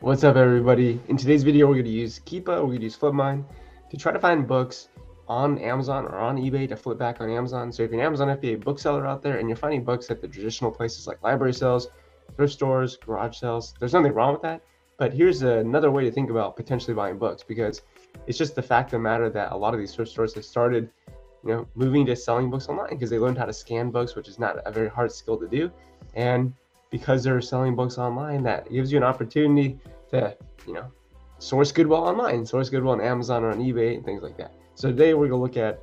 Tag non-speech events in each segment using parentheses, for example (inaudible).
What's up, everybody? In today's video, we're going to use Keepa, we're going to use Flipmine to try to find books on Amazon or on eBay to flip back on Amazon. So if you're an Amazon FBA bookseller out there and you're finding books at the traditional places like library sales, thrift stores, garage sales, there's nothing wrong with that. But here's another way to think about potentially buying books because it's just the fact of the matter that a lot of these thrift stores have started, you know, moving to selling books online because they learned how to scan books, which is not a very hard skill to do. And because they're selling books online, that gives you an opportunity to, you know, source goodwill online, source goodwill on Amazon or on eBay and things like that. So today we're gonna look at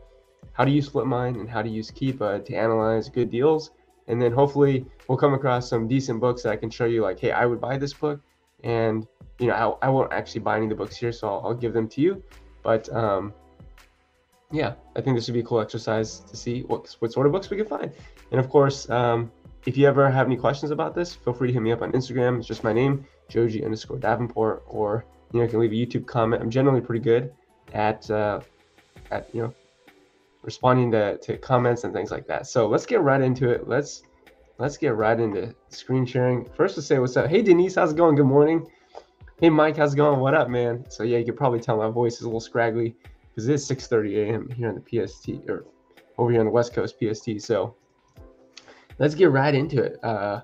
how to use Flipmine and how to use Keepa to analyze good deals. And then hopefully we'll come across some decent books that I can show you like, hey, I would buy this book. And, you know, I, I won't actually buy any of the books here, so I'll, I'll give them to you. But um, yeah, I think this would be a cool exercise to see what, what sort of books we can find. And of course, um, if you ever have any questions about this, feel free to hit me up on Instagram. It's just my name, Joji underscore Davenport, or you know, you can leave a YouTube comment. I'm generally pretty good at uh, at you know responding to, to comments and things like that. So let's get right into it. Let's let's get right into screen sharing. First to say what's up. Hey Denise, how's it going? Good morning. Hey Mike, how's it going? What up, man? So yeah, you can probably tell my voice is a little scraggly because it is 6:30 a.m. here in the PST or over here on the West Coast PST. So let's get right into it. Uh,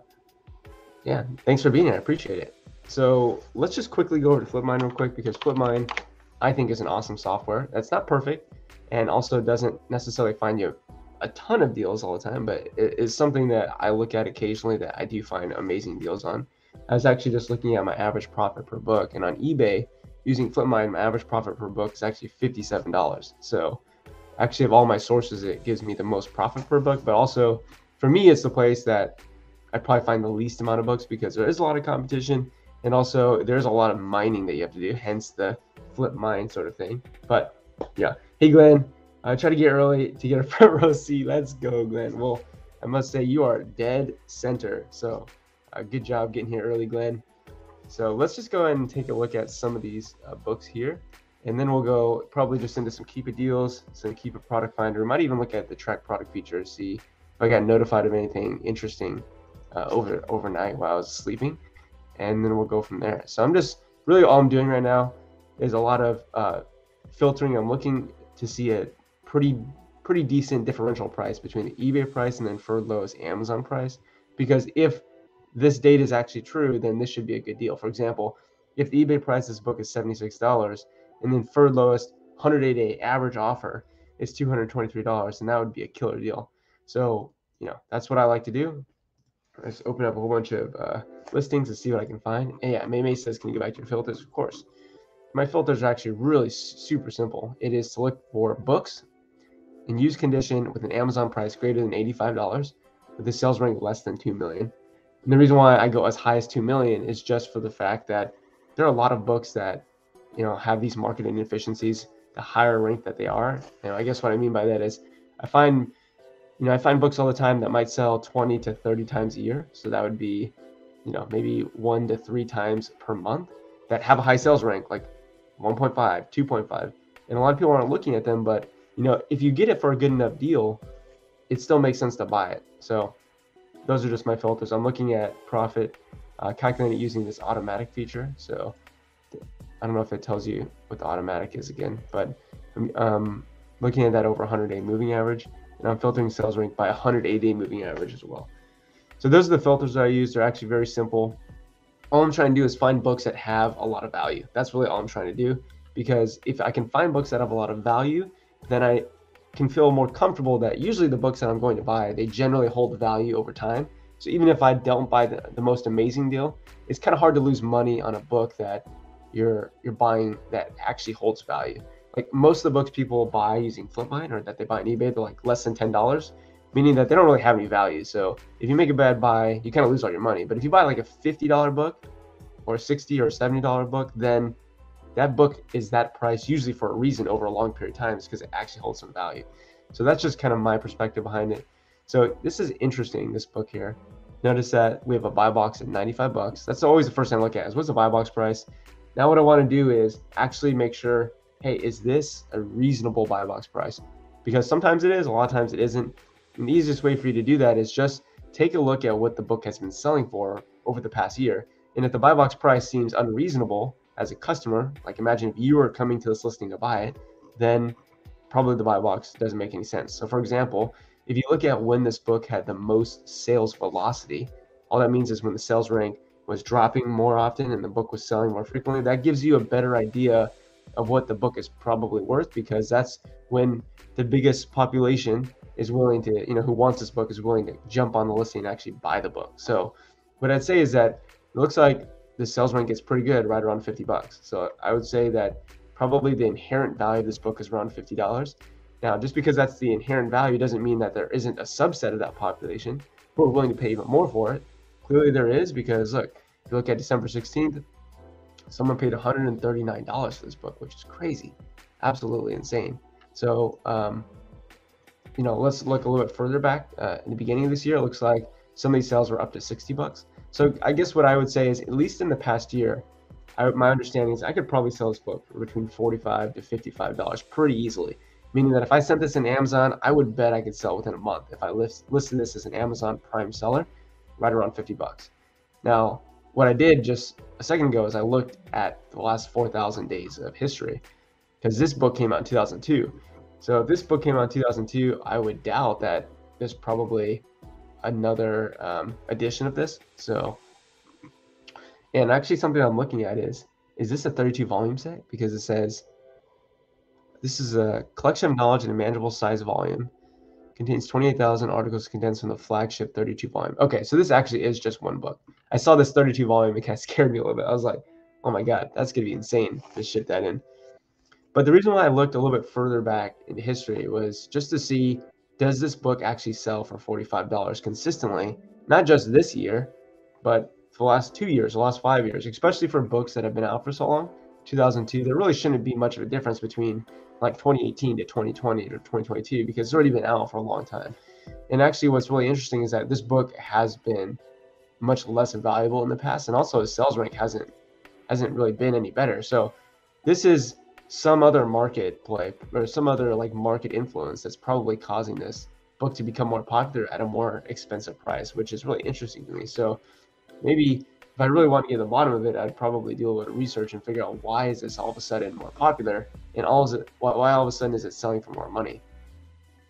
yeah, thanks for being here. I appreciate it. So let's just quickly go over to Flipmine real quick because Flipmine, I think, is an awesome software. That's not perfect and also doesn't necessarily find you a ton of deals all the time, but it is something that I look at occasionally that I do find amazing deals on. I was actually just looking at my average profit per book, and on eBay, using Flipmine, my average profit per book is actually $57. So actually of all my sources, it gives me the most profit per book, but also for me, it's the place that I probably find the least amount of books because there is a lot of competition and also there's a lot of mining that you have to do, hence the flip mine sort of thing. But yeah, hey Glenn, I try to get early to get a (laughs) front row seat. Let's go, Glenn. Well, I must say you are dead center. So uh, good job getting here early, Glenn. So let's just go ahead and take a look at some of these uh, books here. And then we'll go probably just into some Keepa deals, some Keepa product finder. We might even look at the track product feature, see I got notified of anything interesting uh, over overnight while I was sleeping, and then we'll go from there. So I'm just really all I'm doing right now is a lot of uh, filtering. I'm looking to see a pretty pretty decent differential price between the eBay price and then Ferdlow's Amazon price, because if this data is actually true, then this should be a good deal. For example, if the eBay price of this book is $76 and then Ferdlow's 108 day average offer is $223, then that would be a killer deal. So, you know, that's what I like to do. Let's open up a whole bunch of uh, listings to see what I can find. And yeah, May May says, can you go back to your filters? Of course. My filters are actually really super simple. It is to look for books in used condition with an Amazon price greater than $85 with a sales rank less than 2 million. And the reason why I go as high as 2 million is just for the fact that there are a lot of books that, you know, have these marketing inefficiencies. The higher rank that they are, you know, I guess what I mean by that is I find you know, I find books all the time that might sell 20 to 30 times a year. So that would be, you know, maybe one to three times per month that have a high sales rank, like 1.5, 2.5. And a lot of people aren't looking at them, but you know, if you get it for a good enough deal, it still makes sense to buy it. So those are just my filters. I'm looking at profit, uh, calculating using this automatic feature. So I don't know if it tells you what the automatic is again, but I'm um, looking at that over 100 day moving average and I'm filtering sales rank by 180 moving average as well. So those are the filters that I use. They're actually very simple. All I'm trying to do is find books that have a lot of value. That's really all I'm trying to do because if I can find books that have a lot of value, then I can feel more comfortable that usually the books that I'm going to buy, they generally hold value over time. So even if I don't buy the, the most amazing deal, it's kind of hard to lose money on a book that you're you're buying that actually holds value like most of the books people buy using Flipmine or that they buy on eBay, they're like less than ten dollars, meaning that they don't really have any value. So if you make a bad buy, you kind of lose all your money. But if you buy like a fifty dollar book, or a sixty or seventy dollar book, then that book is that price usually for a reason over a long period of time, because it actually holds some value. So that's just kind of my perspective behind it. So this is interesting. This book here. Notice that we have a buy box at 95 bucks. That's always the first thing I look at is what's the buy box price. Now what I want to do is actually make sure hey, is this a reasonable buy box price? Because sometimes it is, a lot of times it isn't. And the easiest way for you to do that is just take a look at what the book has been selling for over the past year. And if the buy box price seems unreasonable as a customer, like imagine if you were coming to this listing to buy it, then probably the buy box doesn't make any sense. So, for example, if you look at when this book had the most sales velocity, all that means is when the sales rank was dropping more often and the book was selling more frequently, that gives you a better idea of what the book is probably worth because that's when the biggest population is willing to, you know, who wants this book is willing to jump on the listing and actually buy the book. So, what I'd say is that it looks like the sales rank gets pretty good right around 50 bucks. So, I would say that probably the inherent value of this book is around $50. Now, just because that's the inherent value doesn't mean that there isn't a subset of that population who are willing to pay even more for it. Clearly, there is because look, if you look at December 16th, someone paid $139 for this book, which is crazy, absolutely insane. So, um, you know, let's look a little bit further back. Uh, in the beginning of this year, it looks like some of these sales were up to 60 bucks. So, I guess what I would say is, at least in the past year, I, my understanding is I could probably sell this book for between 45 to 55 dollars pretty easily meaning that if I sent this in Amazon, I would bet I could sell within a month if I list, listed this as an Amazon Prime seller, right around 50 bucks. Now, what I did just a second ago is I looked at the last 4,000 days of history because this book came out in 2002. So if this book came out in 2002, I would doubt that there's probably another um, edition of this. So, and actually something I'm looking at is, is this a 32 volume set? Because it says this is a collection of knowledge in a manageable size volume. Contains 28,000 articles condensed from the flagship 32 volume. Okay, so this actually is just one book. I saw this 32 volume, it kind of (laughs) scared me a little bit. I was like, oh my god, that's gonna be insane to ship that in. But the reason why I looked a little bit further back in history was just to see does this book actually sell for $45 consistently, not just this year, but for the last two years, the last five years, especially for books that have been out for so long. 2002, there really shouldn't be much of a difference between like 2018 to 2020 to 2022 because it's already been out for a long time. And actually, what's really interesting is that this book has been much less valuable in the past, and also its sales rank hasn't hasn't really been any better. So this is some other market play or some other like market influence that's probably causing this book to become more popular at a more expensive price, which is really interesting to me. So maybe if I really want to get to the bottom of it, I'd probably do a little research and figure out why is this all of a sudden more popular, and all is it why, why all of a sudden is it selling for more money?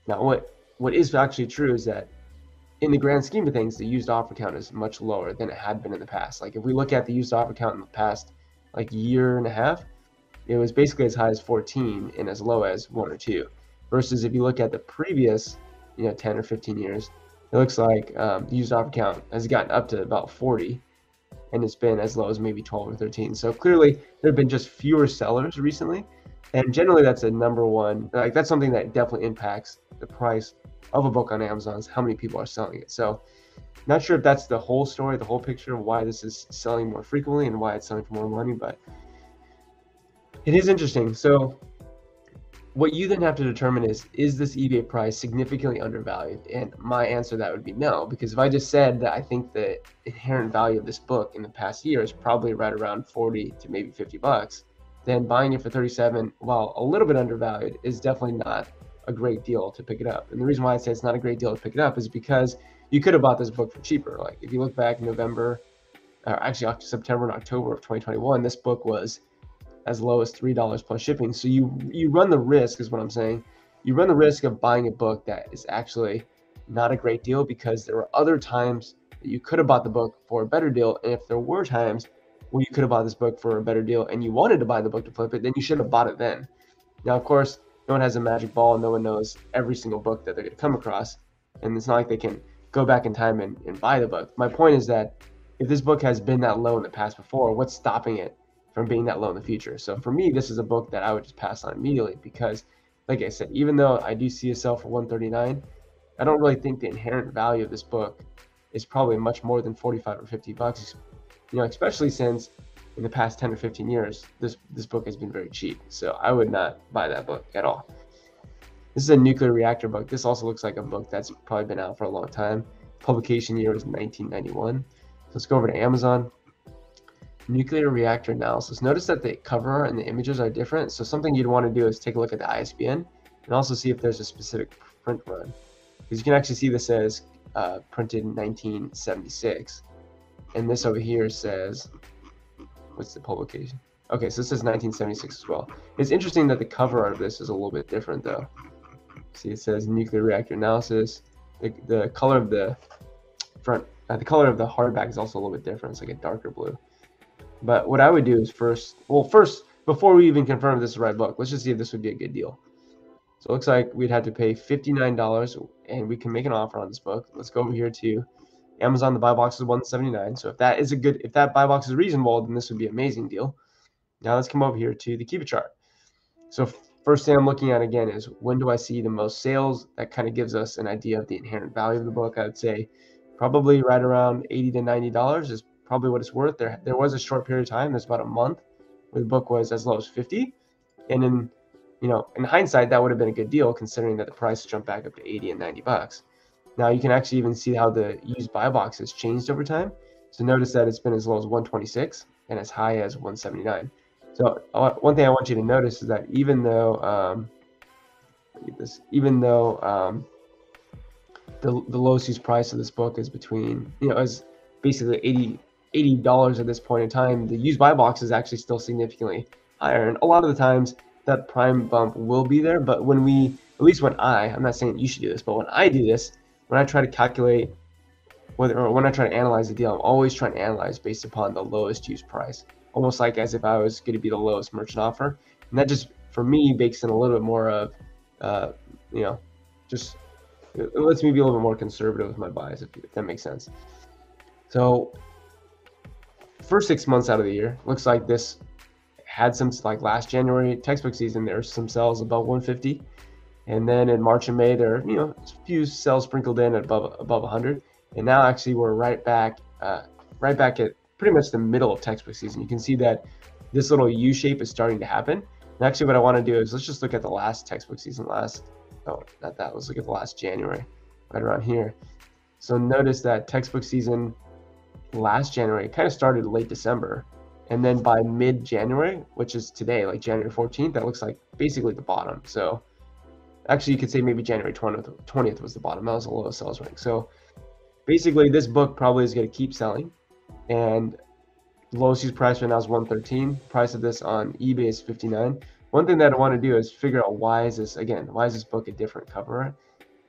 Now, what what is actually true is that in the grand scheme of things, the used offer count is much lower than it had been in the past. Like if we look at the used offer count in the past like year and a half, it was basically as high as 14 and as low as one or two. Versus if you look at the previous, you know, 10 or 15 years, it looks like um, the used offer count has gotten up to about 40 and it's been as low as maybe 12 or 13. So clearly, there have been just fewer sellers recently, and generally, that's a number one. Like that's something that definitely impacts the price of a book on Amazon is how many people are selling it. So, not sure if that's the whole story, the whole picture of why this is selling more frequently and why it's selling for more money, but it is interesting. So what you then have to determine is is this eBay price significantly undervalued? And my answer that would be no, because if I just said that I think the inherent value of this book in the past year is probably right around 40 to maybe 50 bucks, then buying it for 37, while a little bit undervalued, is definitely not a great deal to pick it up. And the reason why I say it's not a great deal to pick it up is because you could have bought this book for cheaper. Like if you look back in November, or actually September and October of 2021, this book was as low as three dollars plus shipping. So you you run the risk, is what I'm saying. You run the risk of buying a book that is actually not a great deal because there were other times that you could have bought the book for a better deal, and if there were times where you could have bought this book for a better deal and you wanted to buy the book to flip it, then you should have bought it then. Now, of course, no one has a magic ball, and no one knows every single book that they're going to come across, and it's not like they can go back in time and, and buy the book. My point is that if this book has been that low in the past before, what's stopping it from being that low in the future. So for me, this is a book that I would just pass on immediately because, like I said, even though I do see a sell for 139, I don't really think the inherent value of this book is probably much more than 45 or 50 bucks. You know, especially since in the past 10 or 15 years, this this book has been very cheap. So I would not buy that book at all. This is a nuclear reactor book. This also looks like a book that's probably been out for a long time. Publication year was 1991. So let's go over to Amazon nuclear reactor analysis. Notice that the cover and the images are different. So something you'd want to do is take a look at the ISBN and also see if there's a specific print run. Because you can actually see this says uh, printed in 1976. And this over here says, what's the publication? Okay, so this says 1976 as well. It's interesting that the cover art of this is a little bit different though. See, it says nuclear reactor analysis. The, the color of the front, uh, the color of the hardback is also a little bit different. It's like a darker blue. But what I would do is first, well, first, before we even confirm this is the right book, let's just see if this would be a good deal. So it looks like we'd have to pay $59 and we can make an offer on this book. Let's go over here to Amazon. The buy box is 179 So if that is a good, if that buy box is reasonable, then this would be an amazing deal. Now let's come over here to the Keepa chart. So first thing I'm looking at again is when do I see the most sales? That kind of gives us an idea of the inherent value of the book. I would say probably right around 80 to 90 dollars is probably what it's worth. There there was a short period of time, there's about a month, where the book was as low as 50, and in you know in hindsight that would have been a good deal considering that the price jumped back up to 80 and 90 bucks. Now you can actually even see how the used buy box has changed over time. So notice that it's been as low as 126 and as high as 179. So uh, one thing I want you to notice is that even though um, this, even though um, the the lowest use price of this book is between you know is basically 80 eighty dollars at this point in time, the used buy box is actually still significantly higher. And a lot of the times that prime bump will be there, but when we at least when I I'm not saying you should do this, but when I do this, when I try to calculate whether or when I try to analyze the deal, I'm always trying to analyze based upon the lowest use price almost like as if I was going to be the lowest merchant offer. And that just, for me, bakes in a little bit more of, uh, you know, just it lets me be a little bit more conservative with my buys, if, if that makes sense. So, first six months out of the year, looks like this had some, like last January textbook season, there's some sales above 150. And then in March and May, there are, you know, a few sales sprinkled in at above above 100. And now actually we're right back, uh, right back at pretty much the middle of textbook season. You can see that this little U shape is starting to happen. And actually what I want to do is let's just look at the last textbook season last, oh, not that, let's look at the last January, right around here. So notice that textbook season last January kind of started late December. And then by mid January, which is today, like January 14th, that looks like basically the bottom. So actually, you could say maybe January 20th, 20th was the bottom. That was the lowest sales rank. So basically, this book probably is going to keep selling. And the lowest used price right now is 113 price of this on ebay is 59 one thing that i want to do is figure out why is this again why is this book a different cover?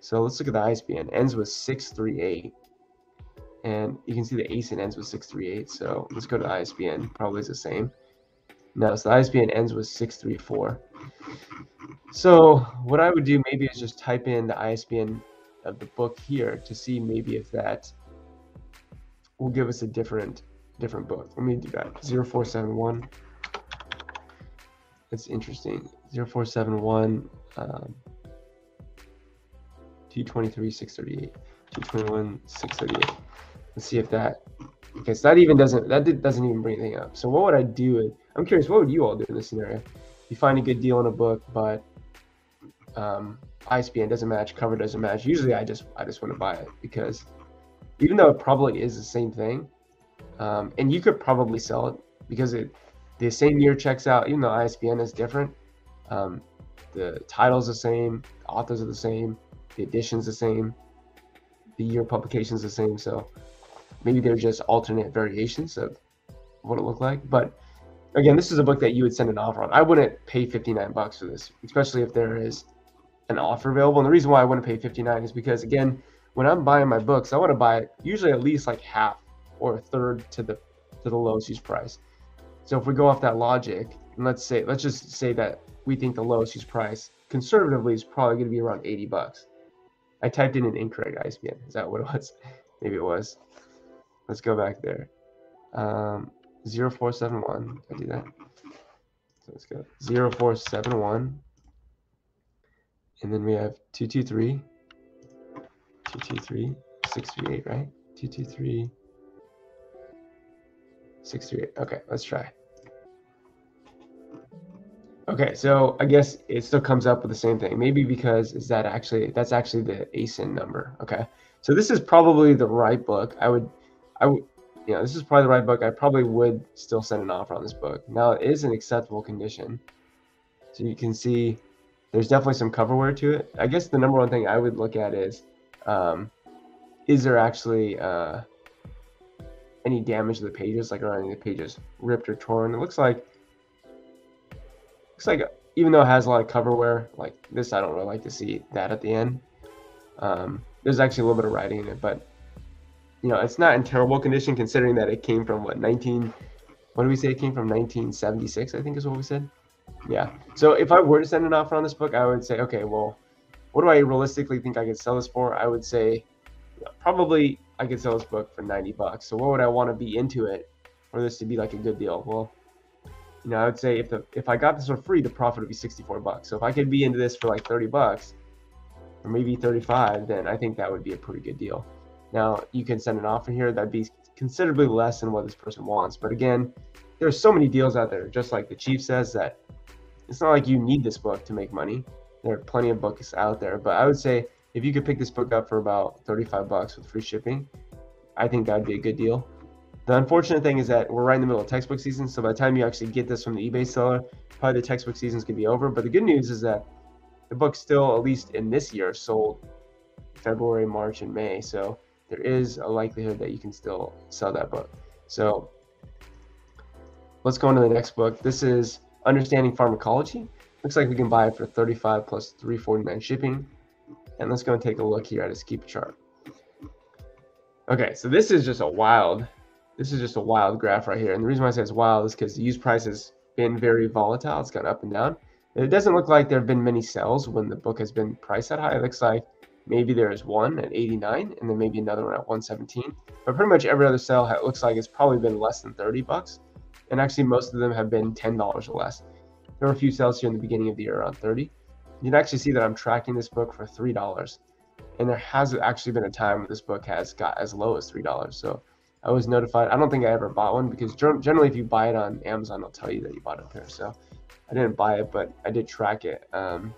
So let's look at the isbn ends with 638 and you can see the asin ends with 638 so let's go to isbn probably is the same. No so the isbn ends with 634 so what i would do maybe is just type in the isbn of the book here to see maybe if that will give us a different different book. Let me do that. 0471. That's interesting. 0471 um, 223 638 221 638 let's see if that okay so that even doesn't that did, doesn't even bring anything up so what would i do i'm curious what would you all do in this scenario you find a good deal in a book but um isbn doesn't match cover doesn't match usually i just i just want to buy it because even though it probably is the same thing, um, and you could probably sell it because it the same year checks out. Even though ISBN is different, um, the title's the same, authors are the same, the edition's the same, the year publication's the same. So maybe they're just alternate variations of what it looked like. But again, this is a book that you would send an offer on. I wouldn't pay 59 bucks for this, especially if there is an offer available. And the reason why I wouldn't pay 59 is because again, when I'm buying my books, I want to buy it usually at least like half or a third to the to the lowest use price. So if we go off that logic, and let's say let's just say that we think the lowest use price conservatively is probably going to be around 80 bucks. I typed in an incorrect ISBN. Is that what it was? (laughs) Maybe it was. Let's go back there. Um, 0471. I do that. So let's go 0471. And then we have 223 223, 638, right? 223, 638. Okay, let's try. Okay, so I guess it still comes up with the same thing. Maybe because is that actually that's actually the ASIN number. Okay, so this is probably the right book. I would, I would, you know, this is probably the right book. I probably would still send an offer on this book. Now it is an acceptable condition, so you can see there's definitely some cover wear to it. I guess the number one thing I would look at is um, is there actually uh, any damage to the pages, like around any of the pages ripped or torn. It looks like looks like even though it has a lot of cover wear, like this, I don't really like to see that at the end. Um, there's actually a little bit of writing in it, but you know, it's not in terrible condition considering that it came from what 19. What do we say? It came from 1976, I think is what we said. Yeah. So if I were to send an offer on this book, I would say, okay, well, what do I realistically think I could sell this for? I would say probably I could sell this book for 90 bucks. So what would I want to be into it for this to be like a good deal? Well, you know, I would say if the if I got this for free, the profit would be 64 bucks. So if I could be into this for like 30 bucks or maybe 35, then I think that would be a pretty good deal. Now, you can send an offer here that'd be considerably less than what this person wants. But again, there's so many deals out there, just like the chief says that it's not like you need this book to make money. There are plenty of books out there, but I would say if you could pick this book up for about 35 bucks with free shipping, I think that'd be a good deal. The unfortunate thing is that we're right in the middle of textbook season, so by the time you actually get this from the eBay seller, probably the textbook season's gonna be over. But the good news is that the book still, at least in this year, sold February, March, and May. So there is a likelihood that you can still sell that book. So let's go on to the next book. This is Understanding Pharmacology. Looks like we can buy it for 35 plus 349 shipping. And let's go and take a look here at his Keepa chart. Okay, so this is just a wild, this is just a wild graph right here. And the reason why I say it's wild is because the used price has been very volatile. It's gone up and down. It doesn't look like there have been many sales when the book has been priced that high. It looks like maybe there is one at 89 and then maybe another one at 117. But pretty much every other sale it looks like it's probably been less than 30 bucks. And actually most of them have been $10 or less. There were a few sales here in the beginning of the year around 30 you can actually see that I'm tracking this book for three dollars, and there has actually been a time where this book has got as low as three dollars. So I was notified. I don't think I ever bought one because generally, if you buy it on Amazon, they'll tell you that you bought it there. So I didn't buy it, but I did track it. Um,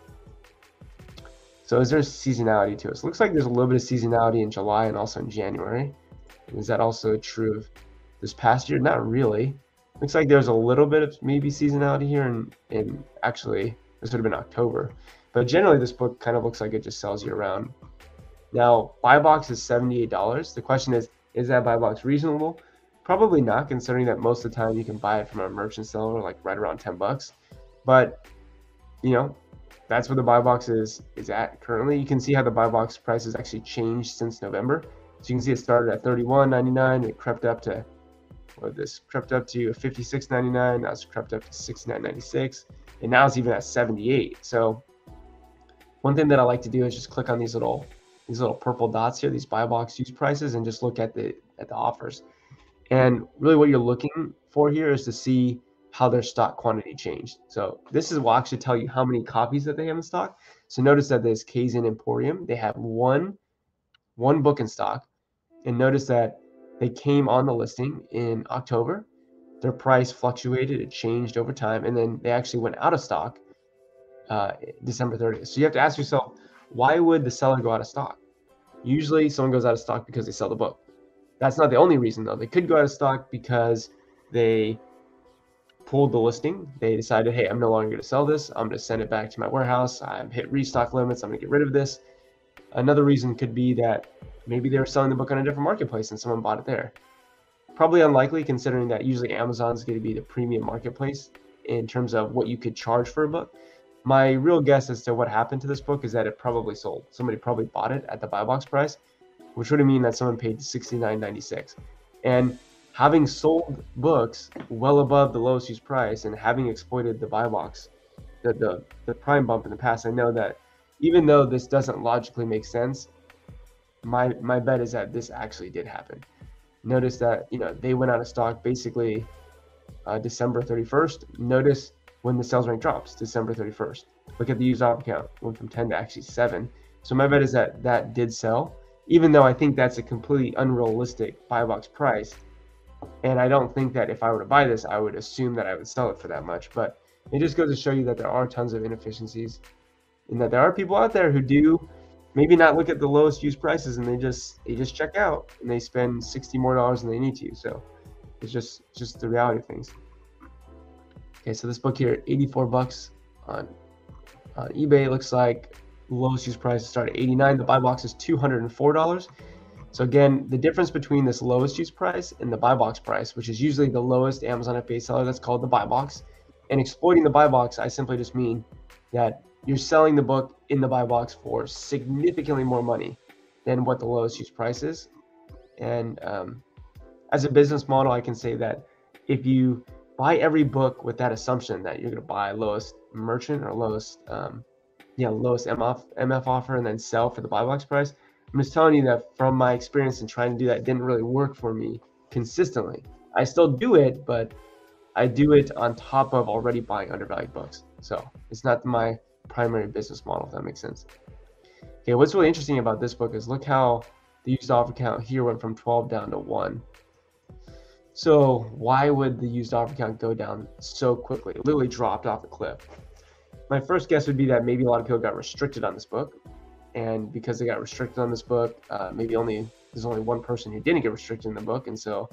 so is there seasonality to it? So it looks like there's a little bit of seasonality in July and also in January. Is that also true of this past year? Not really. Looks like there's a little bit of maybe seasonality here, and in actually this would have been October. But generally, this book kind of looks like it just sells year round. Now, buy box is $78. The question is, is that buy box reasonable? Probably not, considering that most of the time you can buy it from a merchant seller like right around 10 bucks. But, you know, that's where the buy box is is at currently. You can see how the buy box price has actually changed since November. So you can see it started at 31.99, it crept up to what this crept up to 56.99, now it's crept up to 69.96 and now it's even at 78. So one thing that I like to do is just click on these little these little purple dots here, these buy box use prices, and just look at the at the offers. And really, what you're looking for here is to see how their stock quantity changed. So this is will actually tell you how many copies that they have in stock. So notice that this Kaizen Emporium, they have one one book in stock, and notice that they came on the listing in October their price fluctuated, it changed over time, and then they actually went out of stock uh, December 30th. So you have to ask yourself, why would the seller go out of stock? Usually, someone goes out of stock because they sell the book. That's not the only reason, though. They could go out of stock because they pulled the listing. They decided, hey, I'm no longer going to sell this. I'm going to send it back to my warehouse. I've hit restock limits. I'm going to get rid of this. Another reason could be that maybe they were selling the book on a different marketplace and someone bought it there. Probably unlikely considering that usually Amazon is going to be the premium marketplace in terms of what you could charge for a book. My real guess as to what happened to this book is that it probably sold. Somebody probably bought it at the buy box price, which would mean that someone paid $69.96. And having sold books well above the lowest used price and having exploited the buy box, the, the, the prime bump in the past, I know that even though this doesn't logically make sense, my my bet is that this actually did happen notice that you know they went out of stock basically uh, December 31st. Notice when the sales rank drops, December 31st. Look at the used offer count, went from 10 to actually 7. So my bet is that that did sell, even though I think that's a completely unrealistic buy box price. And I don't think that if I were to buy this, I would assume that I would sell it for that much. But it just goes to show you that there are tons of inefficiencies and that there are people out there who do maybe not look at the lowest used prices and they just they just check out and they spend 60 more dollars than they need to. So it's just just the reality of things. Okay so this book here 84 bucks on on ebay looks like lowest used price start at 89 the buy box is 204 dollars So again, the difference between this lowest use price and the buy box price, which is usually the lowest Amazon FBA seller, that's called the buy box. And exploiting the buy box, I simply just mean that you're selling the book in the buy box for significantly more money than what the lowest use price is. And um, as a business model, I can say that if you buy every book with that assumption that you're going to buy lowest merchant or lowest, um, yeah, lowest MF, MF offer and then sell for the buy box price, I'm just telling you that from my experience and trying to do that, didn't really work for me consistently. I still do it, but I do it on top of already buying undervalued books. So it's not my primary business model, if that makes sense. Okay, what's really interesting about this book is look how the used offer count here went from 12 down to 1. So why would the used offer count go down so quickly? It literally dropped off a cliff. My first guess would be that maybe a lot of people got restricted on this book and because they got restricted on this book, uh, maybe only there's only one person who didn't get restricted in the book, and so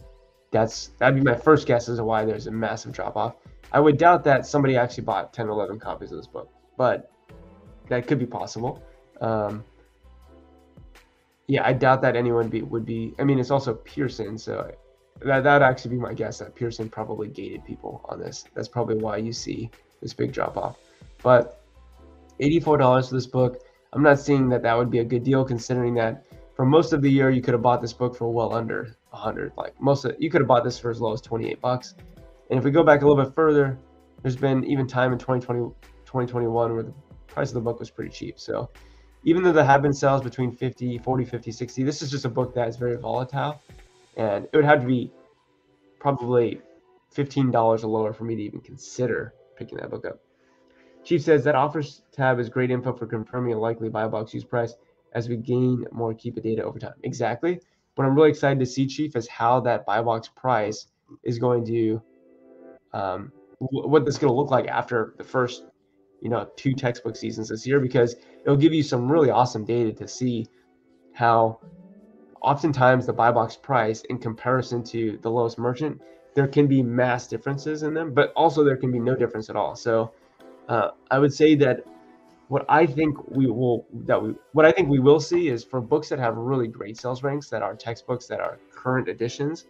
that's that'd be my first guess as to why there's a massive drop off. I would doubt that somebody actually bought 10 or 11 copies of this book, but that could be possible. Um, yeah, I doubt that anyone be, would be. I mean, it's also Pearson, so that that would actually be my guess that Pearson probably gated people on this. That's probably why you see this big drop off. But $84 for this book I'm not seeing that that would be a good deal considering that for most of the year you could have bought this book for well under 100 like most of you could have bought this for as low as 28 bucks. And if we go back a little bit further there's been even time in 2020 2021 where the price of the book was pretty cheap. So even though there have been sales between 50 40 50 60 this is just a book that is very volatile. And it would have to be probably $15 or lower for me to even consider picking that book up Chief says that offers tab is great info for confirming a likely buy box use price as we gain more Keepa data over time. Exactly. What I'm really excited to see, Chief, is how that buy box price is going to, um, what this is going to look like after the first, you know, two textbook seasons this year, because it'll give you some really awesome data to see how oftentimes the buy box price in comparison to the lowest merchant, there can be mass differences in them, but also there can be no difference at all. So uh, I would say that what I think we will that we what I think we will see is for books that have really great sales ranks that are textbooks that are current editions.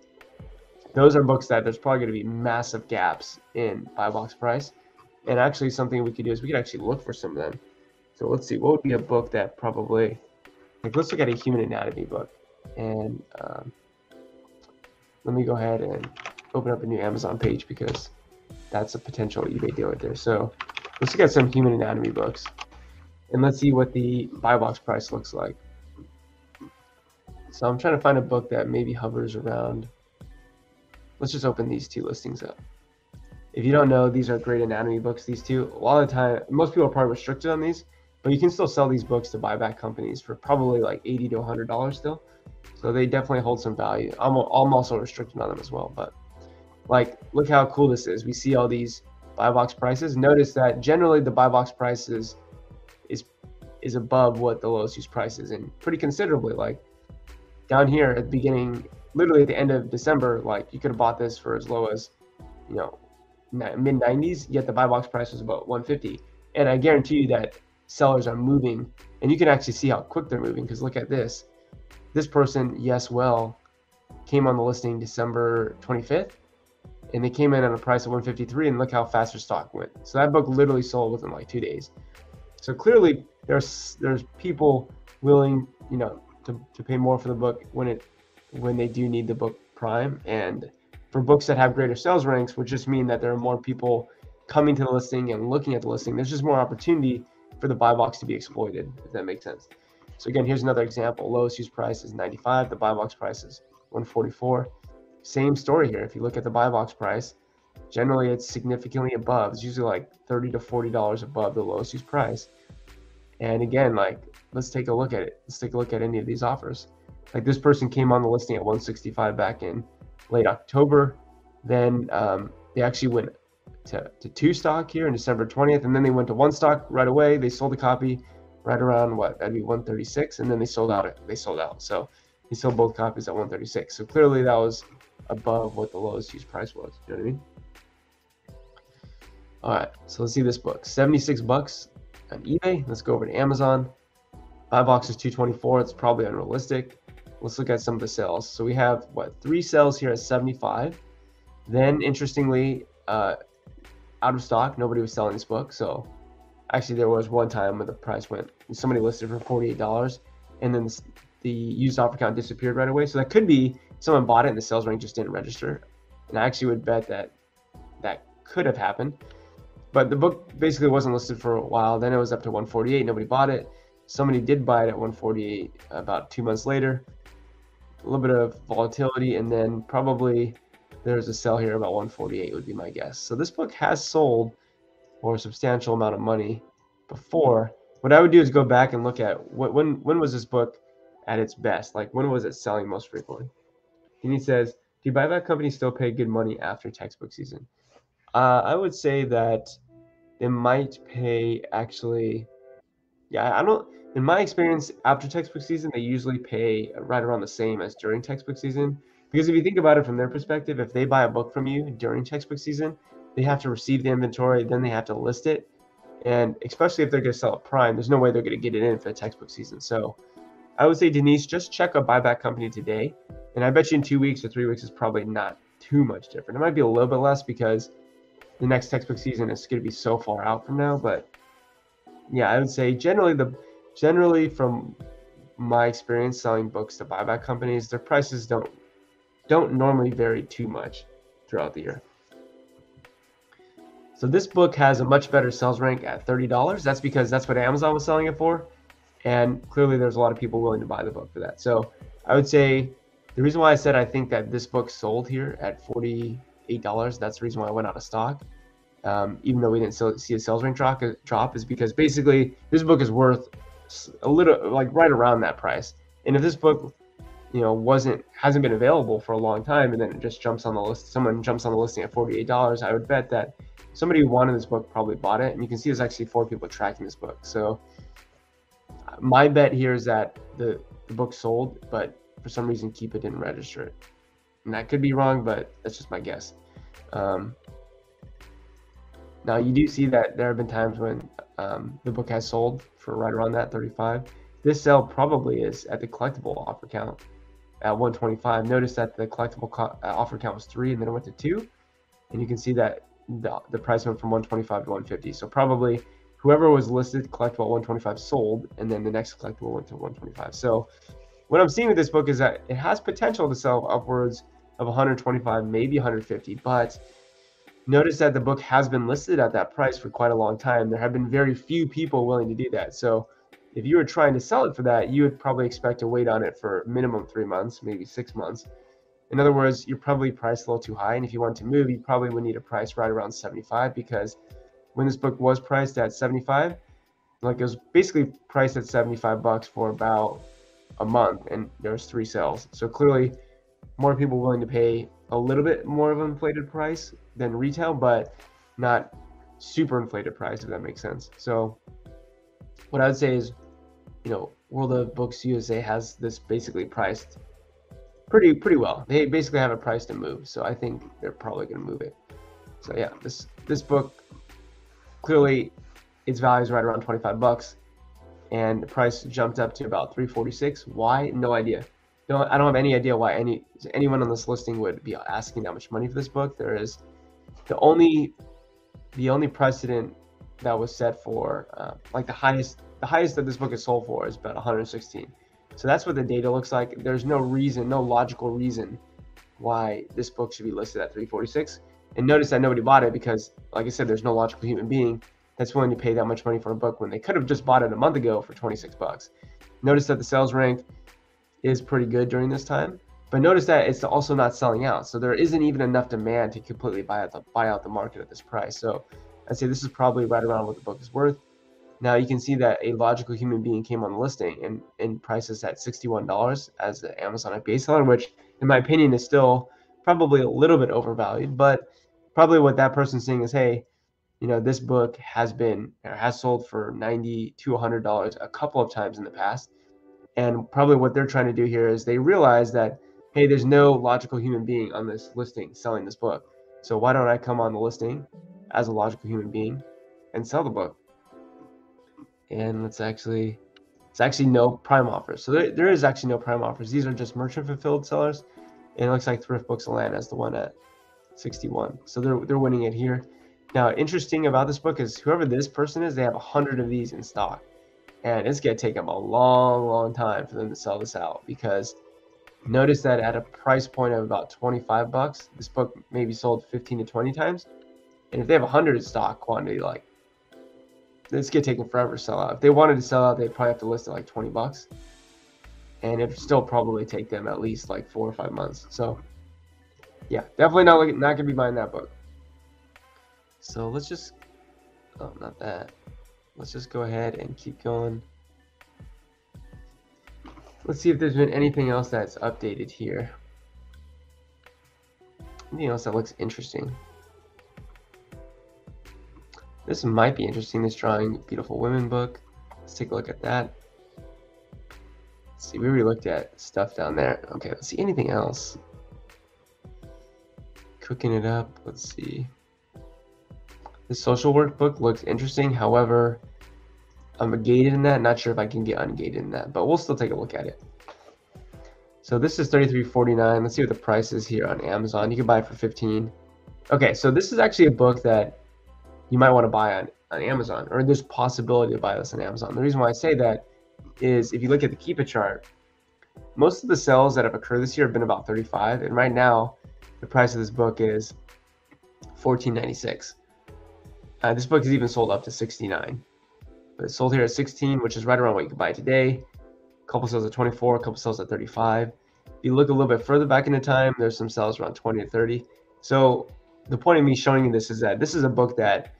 Those are books that there's probably going to be massive gaps in buy box price. And actually, something we could do is we could actually look for some of them. So let's see, what would be a book that probably like let's look at a human anatomy book, and um, let me go ahead and open up a new Amazon page because that's a potential eBay deal right there. So Let's look at some human anatomy books. And let's see what the buy box price looks like. So I'm trying to find a book that maybe hovers around. Let's just open these two listings up. If you don't know, these are great anatomy books. These two, a lot of the time, most people are probably restricted on these, but you can still sell these books to buyback companies for probably like 80 to 100 dollars still. So they definitely hold some value. I'm, I'm also restricted on them as well, but like, look how cool this is. We see all these buy box prices. Notice that generally the buy box prices is is above what the lowest use price is, and pretty considerably. Like down here at the beginning, literally at the end of December, like you could have bought this for as low as you know mid 90s, yet the buy box price was about 150. And I guarantee you that sellers are moving, and you can actually see how quick they're moving. Because look at this, this person, yes, well, came on the listing December 25th and they came in at a price of 153 and look how fast their stock went. So that book literally sold within like two days. So clearly there's there's people willing you know to, to pay more for the book when it when they do need the book prime. And for books that have greater sales ranks which just mean that there are more people coming to the listing and looking at the listing there's just more opportunity for the buy box to be exploited if that makes sense. So again here's another example. Lowest use price is 95 the buy box price is 144 same story here. If you look at the buy box price, generally it's significantly above. It's usually like 30 to 40 dollars above the lowest use price. And again, like let's take a look at it. Let's take a look at any of these offers. Like this person came on the listing at 165 back in late October. Then um, they actually went to, to two stock here in December 20th, and then they went to one stock right away. They sold a copy right around what that'd be 136, and then they sold out. They sold out. So he sold both copies at 136. So clearly that was above what the lowest used price was. You know what I mean? All right, so let's see this book. 76 bucks on eBay. Let's go over to Amazon. Buy box is 224. It's probably unrealistic. let's look at some of the sales. So we have what three sales here at 75. Then interestingly, uh, out of stock, nobody was selling this book. So actually, there was one time when the price went, somebody listed for $48, and then the used offer count disappeared right away. So that could be someone bought it and the sales rank just didn't register. And I actually would bet that that could have happened. But the book basically wasn't listed for a while. Then it was up to 148. Nobody bought it. Somebody did buy it at 148 about two months later. A little bit of volatility, and then probably there's a sell here about 148 would be my guess. So this book has sold for a substantial amount of money before. What I would do is go back and look at what when when was this book at its best? Like when was it selling most frequently? And he says, "Do buyback companies still pay good money after textbook season?" Uh, I would say that they might pay actually. Yeah, I don't. In my experience, after textbook season, they usually pay right around the same as during textbook season. Because if you think about it from their perspective, if they buy a book from you during textbook season, they have to receive the inventory, then they have to list it. And especially if they're going to sell it prime, there's no way they're going to get it in for the textbook season. So I would say, Denise, just check a buyback company today. And I bet you in two weeks or three weeks is probably not too much different. It might be a little bit less because the next textbook season is going to be so far out from now. But yeah, I would say generally the generally from my experience selling books to buyback companies, their prices don't don't normally vary too much throughout the year. So this book has a much better sales rank at $30. That's because that's what Amazon was selling it for. And clearly there's a lot of people willing to buy the book for that. So I would say the reason why I said I think that this book sold here at $48, that's the reason why I went out of stock. Um, even though we didn't see a sales rank drop, drop is because basically this book is worth a little like right around that price. And if this book you know wasn't hasn't been available for a long time and then it just jumps on the list someone jumps on the listing at $48 i would bet that somebody who wanted this book probably bought it and you can see there's actually four people tracking this book so my bet here is that the, the book sold but for some reason Keepa didn't register it and that could be wrong but that's just my guess um, now you do see that there have been times when um, the book has sold for right around that 35 this sale probably is at the collectible offer count at 125. Notice that the collectible co- uh, offer count was three, and then it went to two, and you can see that the, the price went from 125 to 150. So probably whoever was listed collectible 125 sold, and then the next collectible went to 125. So what I'm seeing with this book is that it has potential to sell upwards of 125, maybe 150, but notice that the book has been listed at that price for quite a long time. There have been very few people willing to do that. So if you were trying to sell it for that, you would probably expect to wait on it for minimum three months, maybe six months. In other words, you're probably priced a little too high. And if you want to move, you probably would need a price right around 75 because when this book was priced at 75, like it was basically priced at 75 bucks for about a month and there was three sales. So clearly more people willing to pay a little bit more of an inflated price than retail, but not super inflated price, if that makes sense. So what I would say is you know, World of Books USA has this basically priced pretty pretty well. They basically have a price to move, so I think they're probably going to move it. So yeah, this this book clearly its value is right around 25 bucks, and the price jumped up to about 346. Why? No idea. No, I don't have any idea why any anyone on this listing would be asking that much money for this book. There is the only the only precedent that was set for uh, like the highest the highest that this book is sold for is about 116. So that's what the data looks like. There's no reason, no logical reason why this book should be listed at 346. And notice that nobody bought it because, like I said, there's no logical human being that's willing to pay that much money for a book when they could have just bought it a month ago for 26 bucks. Notice that the sales rank is pretty good during this time, but notice that it's also not selling out. So there isn't even enough demand to completely buy out the buy out the market at this price. So I'd say this is probably right around what the book is worth. Now you can see that a logical human being came on the listing and, and prices at $61 as the Amazon FBA seller, which in my opinion is still probably a little bit overvalued, but probably what that person's saying is, hey, you know, this book has been has sold for 90 to $100 a couple of times in the past. And probably what they're trying to do here is they realize that, hey, there's no logical human being on this listing selling this book. So why don't I come on the listing as a logical human being and sell the book? and let's actually It's actually no prime offers. So there, there is actually no prime offers. These are just merchant fulfilled sellers. And it looks like ThriftBooks Atlanta is the one at 61. So they're they're winning it here. Now, interesting about this book is whoever this person is, they have a hundred of these in stock, and it's gonna take them a long, long time for them to sell this out because notice that at a price point of about 25 bucks, this book may be sold 15 to 20 times, and if they have a hundred stock quantity, like this gonna take them forever to sell out. If they wanted to sell out, they'd probably have to list it like 20 bucks, and it'd still probably take them at least like four or five months. So yeah, definitely not looking, not gonna be buying that book. So let's just, oh, not that. Let's just go ahead and keep going. Let's see if there's been anything else that's updated here. Anything else that looks interesting. This might be interesting, this drawing Beautiful Women book. Let's take a look at that. Let's see, we already looked at stuff down there. Okay, let's see anything else cooking it up. Let's see. The social workbook looks interesting. However, I'm gated in that. Not sure if I can get ungated in that, but we'll still take a look at it. So this is 33.49. Let's see what the price is here on Amazon. You can buy it for 15. Okay, so this is actually a book that you might want to buy on, on Amazon, or there's possibility to buy this on Amazon. The reason why I say that is if you look at the Keepa chart, most of the sales that have occurred this year have been about 35, and right now the price of this book is 14.96. Uh, this book is even sold up to 69, but it's sold here at 16, which is right around what you can buy today. A couple sales at 24, a couple sales at 35. If you look a little bit further back into time, there's some sales around 20 to 30. So the point of me showing you this is that this is a book that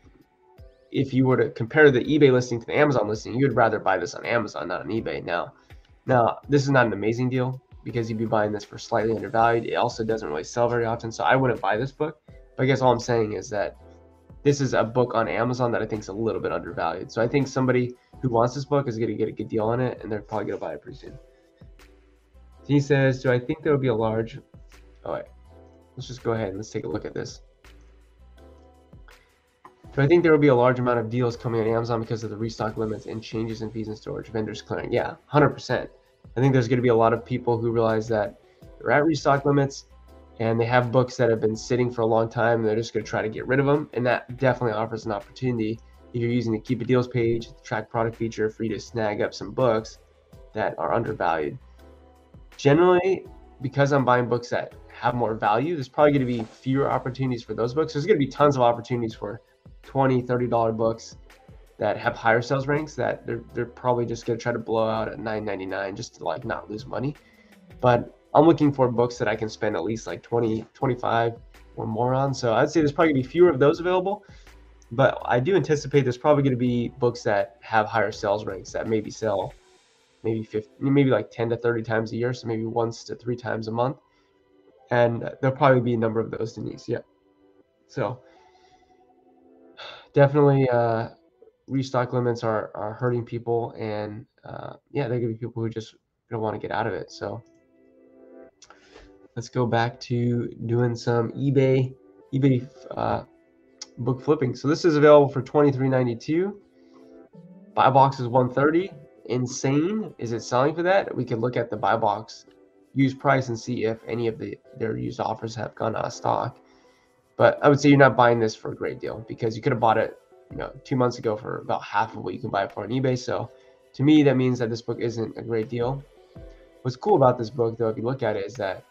if you were to compare the eBay listing to the Amazon listing, you would rather buy this on Amazon, not on eBay. Now, now this is not an amazing deal because you'd be buying this for slightly undervalued. It also doesn't really sell very often, so I wouldn't buy this book. But I guess all I'm saying is that this is a book on Amazon that I think is a little bit undervalued. So I think somebody who wants this book is going to get a good deal on it, and they're probably going to buy it pretty soon. He says, "Do I think there will be a large?" All right, let's just go ahead and let's take a look at this. Do I think there will be a large amount of deals coming on Amazon because of the restock limits and changes in fees and storage, vendors clearing? Yeah, 100%. I think there's going to be a lot of people who realize that they're at restock limits and they have books that have been sitting for a long time and they're just going to try to get rid of them. And that definitely offers an opportunity if you're using the Keepa Deals page, the track product feature for you to snag up some books that are undervalued. Generally, because I'm buying books that have more value, there's probably going to be fewer opportunities for those books. There's going to be tons of opportunities for 20 $30 books that have higher sales ranks that they're, they're probably just going to try to blow out at 9.99 just to like not lose money. But i'm looking for books that i can spend at least like 20 25 or more on. So i'd say there's probably going to be fewer of those available. But i do anticipate there's probably going to be books that have higher sales ranks that maybe sell maybe 50 maybe like 10 to 30 times a year. So maybe once to three times a month. And there'll probably be a number of those denise yeah. So (sighs) definitely uh restock limits are are hurting people, and uh, yeah, there could be people who just don't want to get out of it. So let's go back to doing some eBay eBay uh, book flipping. So this is available for twenty three ninety two. Buy box is one thirty. Insane. Is it selling for that? We could look at the buy box use price and see if any of the their used offers have gone out of stock. But I would say you're not buying this for a great deal because you could have bought it you know two months ago for about half of what you can buy for on eBay. So to me, that means that this book isn't a great deal. What's cool about this book, though, if you look at it, is that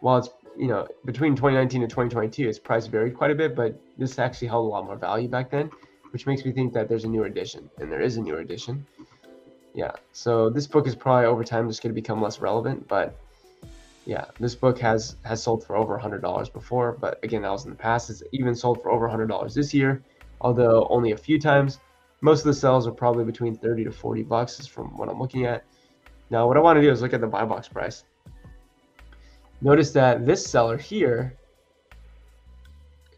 while it's you know between 2019 and 2022, its price varied quite a bit, but this actually held a lot more value back then, which makes me think that there's a newer edition, and there is a newer edition. Yeah, so this book is probably over time just going to become less relevant, but yeah, this book has has sold for over $100 before, but again, that was in the past. It's even sold for over $100 this year although only a few times. Most of the sales are probably between 30 to 40 bucks is from what I'm looking at. Now, what I want to do is look at the buy box price. Notice that this seller here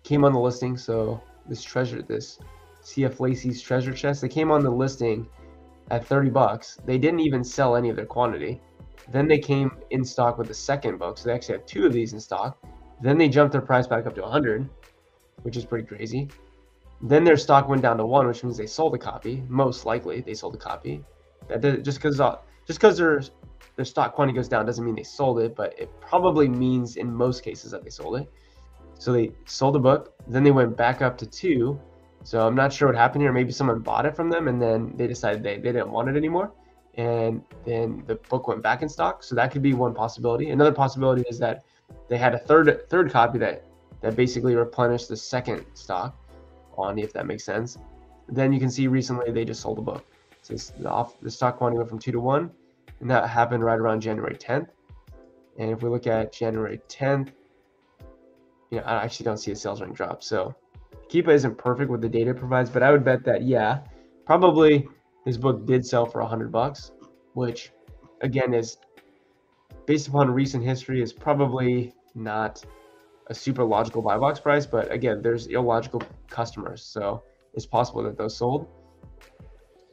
came on the listing. So this treasure, this CF Lacey's treasure chest, they came on the listing at 30 bucks. They didn't even sell any of their quantity. Then they came in stock with the second book. So they actually had two of these in stock. Then they jumped their price back up to 100, which is pretty crazy. Then their stock went down to one, which means they sold a copy. Most likely, they sold a copy. That just because uh, just because their their stock quantity goes down doesn't mean they sold it, but it probably means in most cases that they sold it. So they sold the book, then they went back up to two. So I'm not sure what happened here. Maybe someone bought it from them and then they decided they, they didn't want it anymore. And then the book went back in stock. So that could be one possibility. Another possibility is that they had a third third copy that that basically replenished the second stock on if that makes sense. Then you can see recently they just sold a book. So the, off, the stock quantity went from two to one, and that happened right around January 10th. And if we look at January 10th, you know, I actually don't see a sales rank drop. So Keepa isn't perfect with the data it provides, but I would bet that yeah, probably this book did sell for hundred bucks, which again is based upon recent history is probably not a super logical buy box price, but again, there's illogical customers, so it's possible that those sold.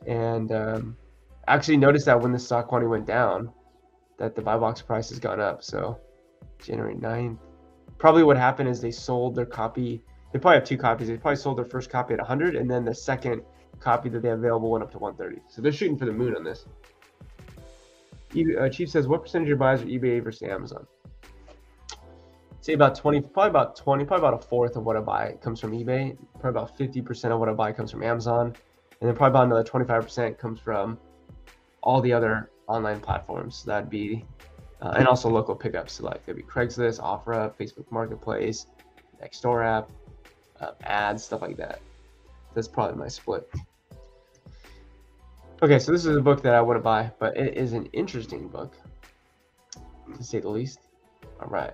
And um, actually noticed that when the stock quantity went down, that the buy box price has gone up. So January 9th, probably what happened is they sold their copy. They probably have two copies. They probably sold their first copy at 100, and then the second copy that they have available went up to 130. So they're shooting for the moon on this. Uh, Chief says, what percentage of your buys are eBay versus Amazon? Say about 20 probably about 20 probably about a fourth of what i buy comes from ebay. Probably about 50% of what i buy comes from amazon. And then probably about another 25% comes from all the other online platforms. That'd be uh, and also local pickups. So like there'd be craigslist offerup facebook marketplace nextdoor app uh, ads stuff like that. That's probably my split. Okay so this is a book that i wouldn't buy but it is an interesting book to say the least. All right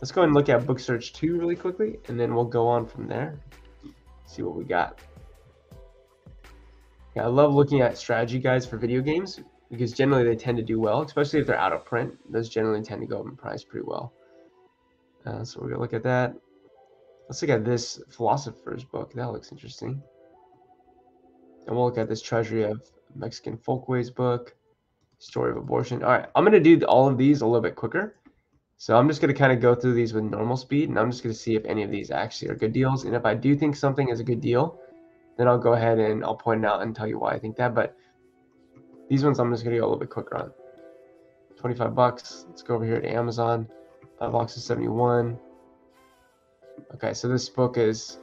Let's go and look at book search 2 really quickly, and then we'll go on from there. See what we got. Yeah, I love looking at strategy guides for video games because generally they tend to do well, especially if they're out of print. Those generally tend to go up in price pretty well. Uh, so we're to look at that. Let's look at this philosopher's book. That looks interesting. And we'll look at this Treasury of Mexican Folkways book, Story of Abortion. All right, I'm to do all of these a little bit quicker. So I'm just going to kind of go through these with normal speed, and I'm just going to see if any of these actually are good deals. And if I do think something is a good deal, then I'll go ahead and I'll point it out and tell you why I think that. But these ones I'm just going to go a little bit quicker on. 25 bucks. Let's go over here to Amazon. Five boxes 71. Okay, so this book is,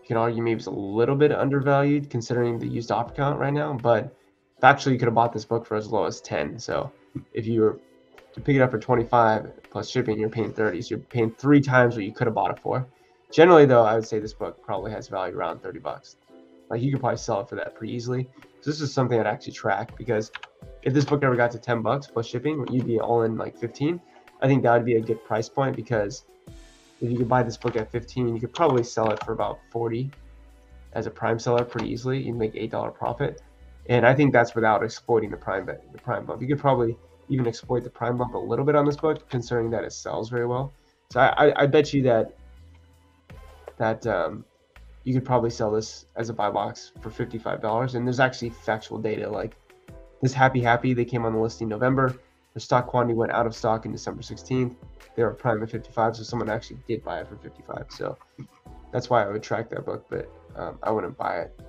you can argue maybe it's a little bit undervalued considering the used offer count right now, but actually you could have bought this book for as low as 10. So if you were to pick it up for 25 plus shipping, you're paying 30. So you're paying three times what you could have bought it for. Generally, though, I would say this book probably has value around 30 bucks. Like you could probably sell it for that pretty easily. So this is something I'd actually track because if this book ever got to 10 bucks plus shipping, you'd be all in like 15. I think that would be a good price point because if you could buy this book at 15, you could probably sell it for about 40 as a prime seller pretty easily. You'd make $8 profit. And I think that's without exploiting the prime the prime bump. You could probably even exploit the prime bump a little bit on this book, considering that it sells very well. So I, I, I bet you that that um, you could probably sell this as a buy box for $55. And there's actually factual data like this Happy Happy, they came on the list in November. The stock quantity went out of stock in December 16th. They were prime at 55, so someone actually did buy it for 55. So that's why I would track that book, but um, I wouldn't buy it.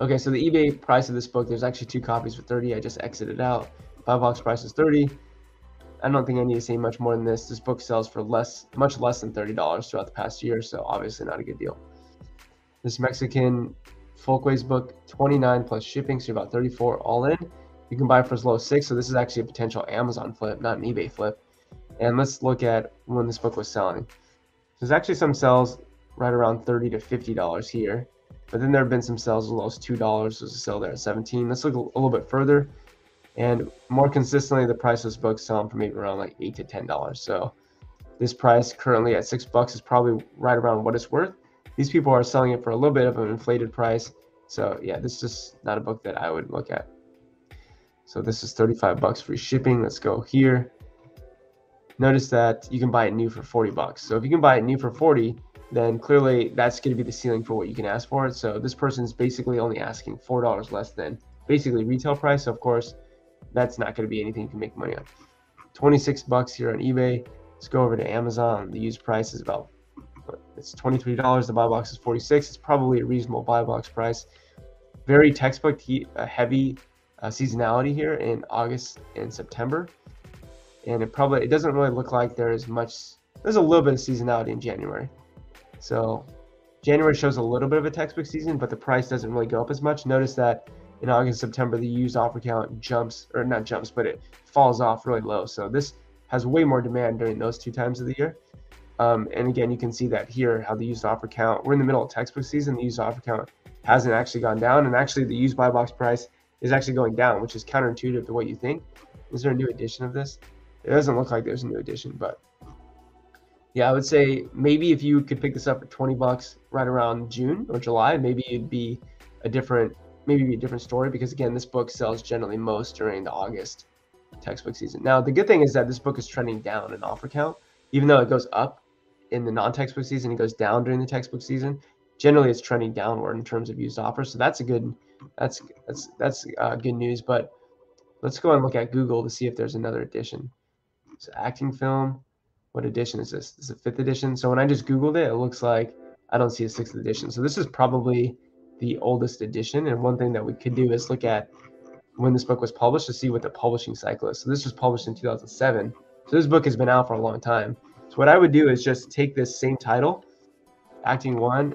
Okay, so the eBay price of this book, there's actually two copies for 30. I just exited out. Buy box price is 30. I don't think I need to say much more than this. This book sells for less, much less than $30 throughout the past year, so obviously not a good deal. This Mexican Folkways book, 29 plus shipping, so about 34 all in. You can buy for as low as six, so this is actually a potential Amazon flip, not an eBay flip. And let's look at when this book was selling. There's actually some sales right around 30 to $50 here, but then there have been some sales as low as $2. There's a sale there at 17. Let's look a little bit further. And more consistently, the price of this book selling for maybe around like eight to ten dollars. So this price currently at six bucks is probably right around what it's worth. These people are selling it for a little bit of an inflated price. So yeah, this is not a book that I would look at. So this is 35 bucks free shipping. Let's go here. Notice that you can buy it new for 40 bucks. So if you can buy it new for 40, then clearly that's going to be the ceiling for what you can ask for it. So this person is basically only asking $4 less than basically retail price. So of course, that's not going to be anything you can make money on. 26 bucks here on eBay. Let's go over to Amazon. The used price is about it's $23. The buy box is 46. It's probably a reasonable buy box price. very textbook heavy uh, seasonality here in August and September, and it probably it doesn't really look like there's much. There's a little bit of seasonality in January, so January shows a little bit of a textbook season, but the price doesn't really go up as much. Notice that in August, September, the used offer count jumps, or not jumps, but it falls off really low. So this has way more demand during those two times of the year. Um, and again, you can see that here, how the used offer count, we're in the middle of textbook season, the used offer count hasn't actually gone down. And actually, the used buy box price is actually going down, which is counterintuitive to what you think. Is there a new edition of this? It doesn't look like there's a new edition, but yeah, I would say maybe if you could pick this up for 20 bucks right around June or July, maybe it'd be a different, maybe be a different story because again, this book sells generally most during the August textbook season. Now, the good thing is that this book is trending down in offer count, even though it goes up in the non-textbook season, it goes down during the textbook season. Generally, it's trending downward in terms of used offers, so that's a good, that's that's that's uh, good news. But let's go and look at Google to see if there's another edition. So, acting film, what edition is this? This is a fifth edition. So when I just Googled it, it looks like I don't see a sixth edition. So this is probably the oldest edition. And one thing that we could do is look at when this book was published to see what the publishing cycle is. So this was published in 2007. So this book has been out for a long time. So what I would do is just take this same title, Acting One,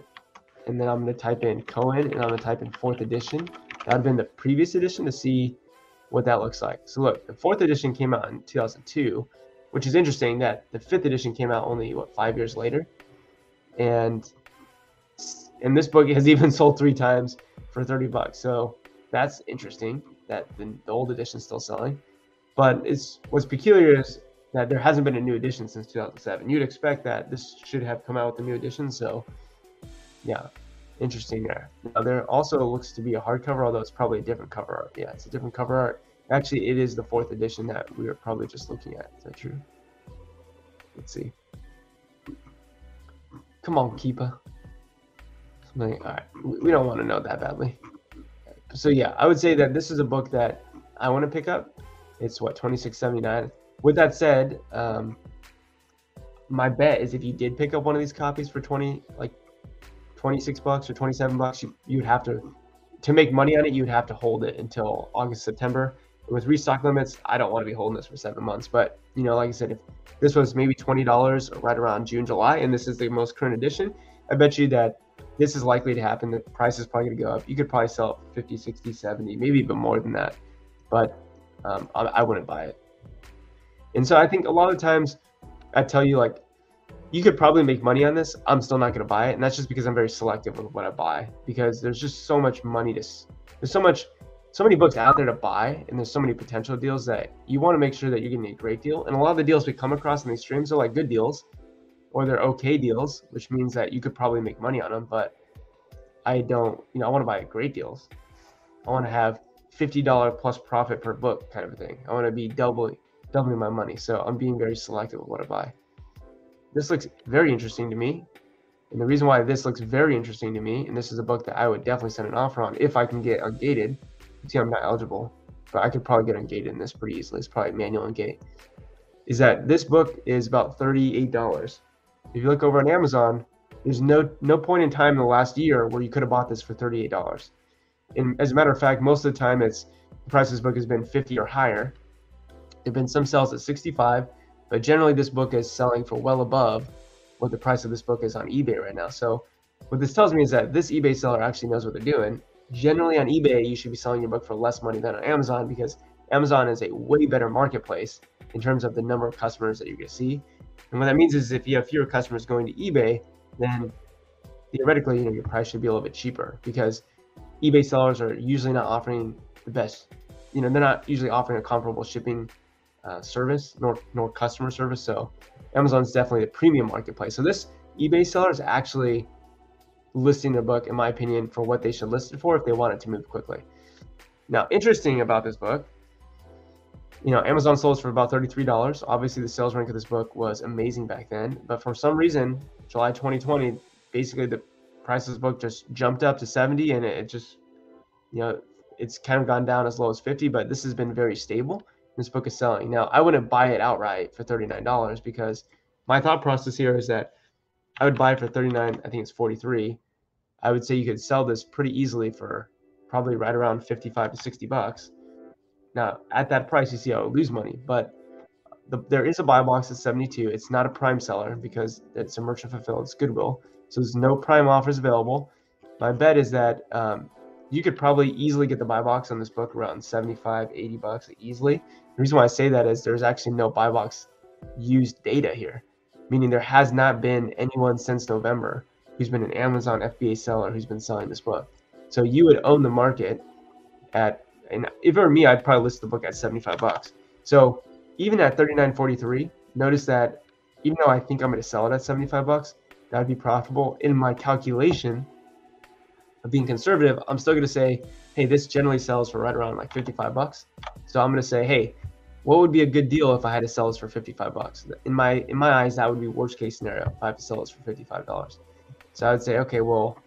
and then I'm going to type in Cohen, and I'm going to type in fourth edition. That would have been the previous edition to see what that looks like. So look, the fourth edition came out in 2002, which is interesting that the fifth edition came out only what five years later, and and this book has (laughs) even sold three times for 30 bucks. So that's interesting that the, the old edition is still selling. But it's what's peculiar is that there hasn't been a new edition since 2007. You'd expect that this should have come out with a new edition. So, yeah, interesting there. Now, there also looks to be a hardcover, although it's probably a different cover art. Yeah, it's a different cover art. Actually, it is the fourth edition that we were probably just looking at. Is that true? Let's see. Come on, Keepa. Something. All right, we don't want to know that badly. So yeah, I would say that this is a book that I want to pick up. It's what twenty six seventy nine. With that said, um, my bet is if you did pick up one of these copies for 20 like 26 bucks or 27 bucks you, you'd have to to make money on it you'd have to hold it until august september with restock limits i don't want to be holding this for seven months but you know like i said if this was maybe $20 right around june july and this is the most current edition i bet you that this is likely to happen. The price is probably going to go up. You could probably sell it 50 60 70 maybe even more than that. But um, I, I wouldn't buy it. And so I think a lot of times I tell you like you could probably make money on this. I'm still not going to buy it, and that's just because I'm very selective with what I buy. Because there's just so much money to there's so much so many books out there to buy. And there's so many potential deals that you want to make sure that you're getting a great deal. And a lot of the deals we come across in these streams are like good deals or they're okay deals, which means that you could probably make money on them, but I don't, you know, I want to buy great deals. I want to have $50 plus profit per book kind of a thing. I want to be doubling doubling my money. So I'm being very selective with what I buy. This looks very interesting to me. And the reason why this looks very interesting to me, and this is a book that I would definitely send an offer on if I can get ungated. See, I'm not eligible, but I could probably get ungated in this pretty easily. It's probably manual ungate. Is that this book is about $38. If you look over on Amazon, there's no no point in time in the last year where you could have bought this for $38. And as a matter of fact, most of the time it's the price of this book has been 50 or higher. There've been some sales at 65, but generally this book is selling for well above what the price of this book is on eBay right now. So what this tells me is that this eBay seller actually knows what they're doing. Generally on eBay, you should be selling your book for less money than on Amazon because Amazon is a way better marketplace in terms of the number of customers that you're going to see. And what that means is if you have fewer customers going to eBay, then theoretically, you know, your price should be a little bit cheaper because eBay sellers are usually not offering the best, you know, they're not usually offering a comparable shipping uh, service nor nor customer service. So Amazon's definitely a premium marketplace. So this eBay seller is actually listing their book, in my opinion, for what they should list it for if they want it to move quickly. Now, interesting about this book, you know, Amazon sold for about $33. Obviously, the sales rank of this book was amazing back then, but for some reason, July 2020, basically the price of this book just jumped up to 70 and it just, you know, it's kind of gone down as low as 50, but this has been very stable this book is selling. Now, I wouldn't buy it outright for $39 because my thought process here is that I would buy it for 39, I think it's 43. I would say you could sell this pretty easily for probably right around 55 to 60 bucks. Now, at that price, you see I would lose money, but the, there is a buy box at 72. It's not a prime seller because it's a merchant fulfilled. It's Goodwill. So there's no prime offers available. My bet is that um, you could probably easily get the buy box on this book around 75, 80 bucks easily. The reason why I say that is there's actually no buy box used data here, meaning there has not been anyone since November who's been an Amazon FBA seller who's been selling this book. So you would own the market at, and if it were me, I'd probably list the book at 75 bucks. So even at 39.43, notice that even though I think I'm going to sell it at 75 bucks, that would be profitable in my calculation of being conservative. I'm still going to say, hey, this generally sells for right around like 55 bucks. So I'm going to say, hey, what would be a good deal if I had to sell this for 55 bucks? In my in my eyes, that would be worst case scenario if I have to sell this for 55 dollars. So I would say, okay, well,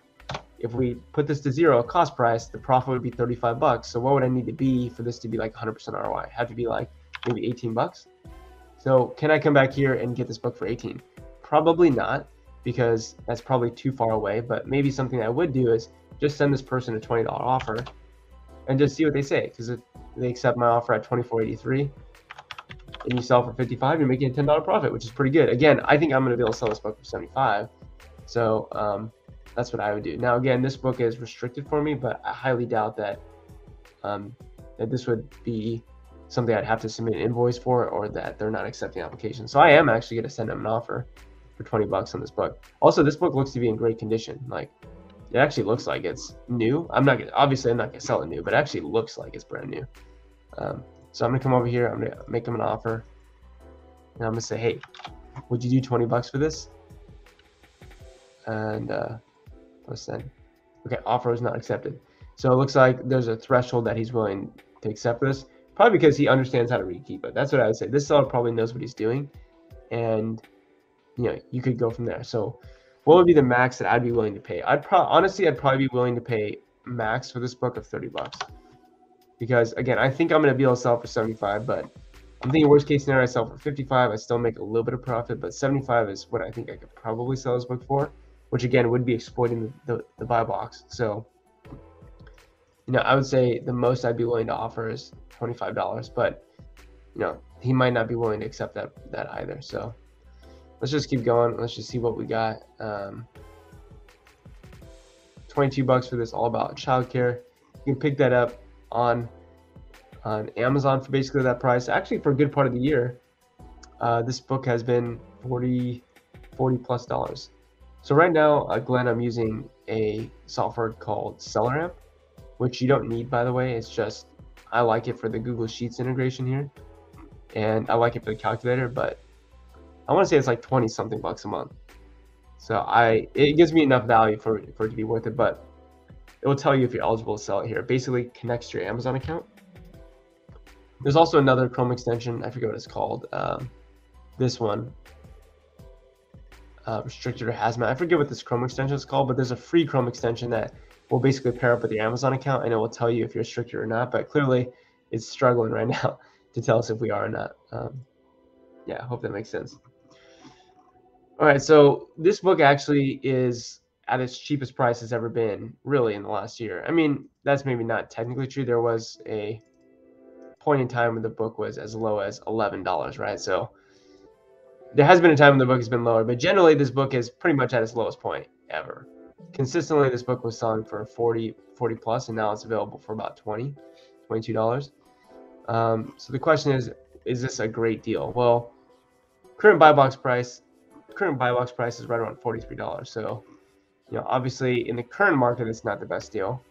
if we put this to zero cost price, the profit would be 35 bucks. So what would I need to be for this to be like 100% ROI? Have to be like maybe 18 bucks. So can I come back here and get this book for 18? Probably not, because that's probably too far away. But maybe something I would do is just send this person a $20 offer and just see what they say. Because if they accept my offer at 24.83 and you sell for 55, you're making a $10 profit, which is pretty good. Again, I think I'm going to be able to sell this book for 75. So um, that's what I would do. Now, again, this book is restricted for me, but I highly doubt that um, that this would be something I'd have to submit an invoice for or that they're not accepting applications. So I am actually going to send them an offer for 20 bucks on this book. Also, this book looks to be in great condition. Like it actually looks like it's new. I'm not gonna, obviously I'm not gonna sell it new, but it actually looks like it's brand new. Um, so I'm gonna come over here. I'm gonna make them an offer, and I'm gonna say, hey, would you do 20 bucks for this? And uh, let's send. Okay, offer is not accepted. So it looks like there's a threshold that he's willing to accept this. Probably because he understands how to read Keepa. That's what I would say. This seller probably knows what he's doing, and you know you could go from there. So what would be the max that I'd be willing to pay? I'd probably honestly I'd probably be willing to pay max for this book of 30 bucks. Because again, I think I'm gonna be able to sell for 75, but I'm thinking worst case scenario I sell for 55, I still make a little bit of profit, but 75 is what I think I could probably sell this book for, which again would be exploiting the, the, the buy box. So you know, I would say the most I'd be willing to offer is $25, but you know, he might not be willing to accept that that either. So let's just keep going. Let's just see what we got. Um, 22 bucks for this all about childcare. You can pick that up on on Amazon for basically that price. Actually, for a good part of the year, uh, this book has been 40 40 plus dollars. So right now, uh, Glenn, I'm using a software called SellerAmp, which you don't need, by the way. It's just I like it for the Google Sheets integration here, and I like it for the calculator. But I want to say it's like 20 something bucks a month. So I it gives me enough value for, for it to be worth it, but it will tell you if you're eligible to sell it here. It basically connects your Amazon account. There's also another Chrome extension. I forget what it's called. Um, this one, uh, restricted or hazmat. I forget what this Chrome extension is called, but there's a free Chrome extension that will basically pair up with your Amazon account and it will tell you if you're restricted or not. But clearly, it's struggling right (laughs) now to tell us if we are or not. Um, yeah, I hope that makes sense. All right, so this book actually is at its cheapest price has ever been, really, in the last year. I mean, that's maybe not technically true. There was a point in time when the book was as low as $11, right? So there has been a time when the book has been lower, but generally this book is pretty much at its lowest point ever. Consistently, this book was selling for 40, 40 plus, and now it's available for about 20, $22. Um, so the question is, is this a great deal? Well, current buy box price current buy box price is right around $43. So, you know, obviously in the current market, it's not the best deal.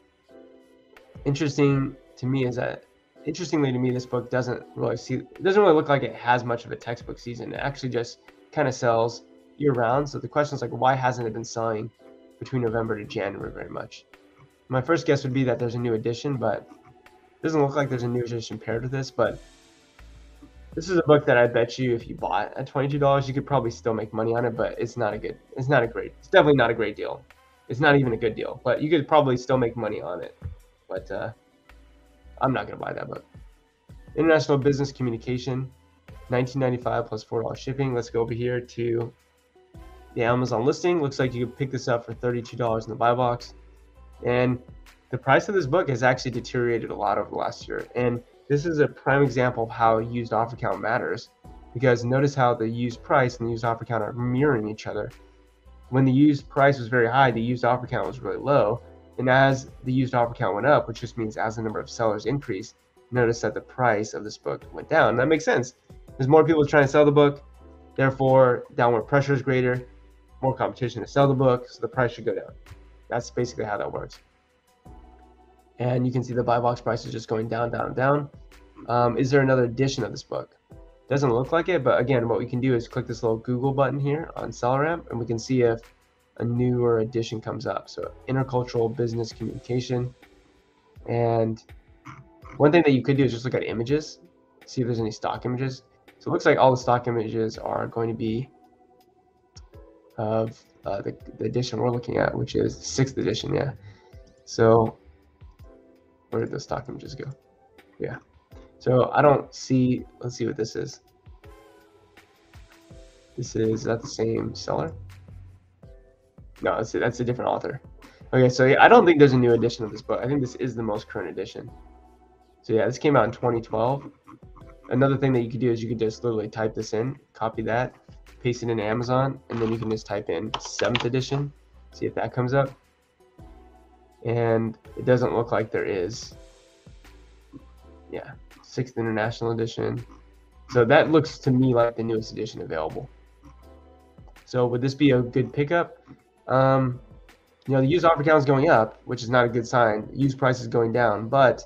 Interesting to me is that, interestingly to me, this book doesn't really see, doesn't really look like it has much of a textbook season. It actually just kind of sells year round. So the question is like, why hasn't it been selling between November to January very much? My first guess would be that there's a new edition, but it doesn't look like there's a new edition paired with this, but this is a book that I bet you if you bought at twenty two dollars, you could probably still make money on it, but it's not a good. It's not a great. It's definitely not a great deal. It's not even a good deal, but you could probably still make money on it. But uh, I'm not gonna buy that book. International Business Communication, 1995 plus four dollars shipping. Let's go over here to the Amazon listing. Looks like you could pick this up for $32 in the buy box. And the price of this book has actually deteriorated a lot over the last year. And this is a prime example of how used offer count matters because notice how the used price and the used offer count are mirroring each other. When the used price was very high, the used offer count was really low. And as the used offer count went up, which just means as the number of sellers increased, notice that the price of this book went down. That makes sense. There's more people trying to sell the book, therefore downward pressure is greater, more competition to sell the book, so the price should go down. That's basically how that works. And you can see the buy box price is just going down, down, down. Um, is there another edition of this book? Doesn't look like it, but again, what we can do is click this little Google button here on SellerAmp, and we can see if a newer edition comes up. So intercultural business communication. And one thing that you could do is just look at images, see if there's any stock images. So it looks like all the stock images are going to be of uh, the, the edition we're looking at, which is sixth edition, yeah. So where did the stock images go? Yeah. So I don't see, let's see what this is. This is, is that the same seller? No, that's, that's a different author. Okay, so yeah, I don't think there's a new edition of this book. I think this is the most current edition. So yeah, this came out in 2012. Another thing that you could do is you could just literally type this in, copy that, paste it in Amazon, and then you can just type in 7th edition, see if that comes up. And it doesn't look like there is. Yeah, 6th International Edition. So that looks to me like the newest edition available. So would this be a good pickup? Um, you know, the used offer count is going up, which is not a good sign. Used price is going down, but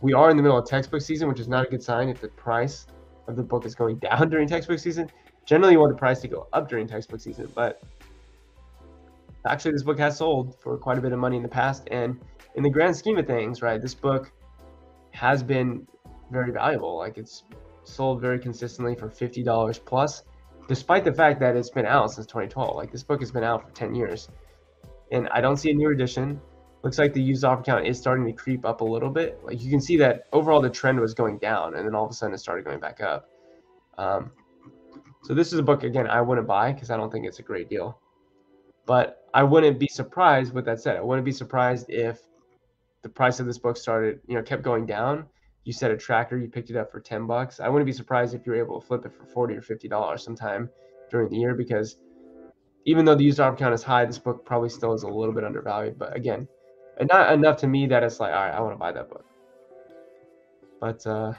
we are in the middle of textbook season, which is not a good sign if the price of the book is going (laughs) down during textbook season. Generally, you want the price to go up during textbook season, but actually, this book has sold for quite a bit of money in the past. And in the grand scheme of things, right, this book has been very valuable. Like it's sold very consistently for $50 plus, despite the fact that it's been out since 2012. Like this book has been out for 10 years. And I don't see a new edition looks like the used offer count is starting to creep up a little bit. Like you can see that overall the trend was going down, and then all of a sudden it started going back up. Um, so this is a book again I wouldn't buy because I don't think it's a great deal. But I wouldn't be surprised. With that said, I wouldn't be surprised if the price of this book started, you know, kept going down. You set a tracker, you picked it up for ten bucks. I wouldn't be surprised if you were able to flip it for forty or fifty dollars sometime during the year because even though the used offer count is high, this book probably still is a little bit undervalued. But again, and not enough to me that it's like, all right, I want to buy that book. But uh,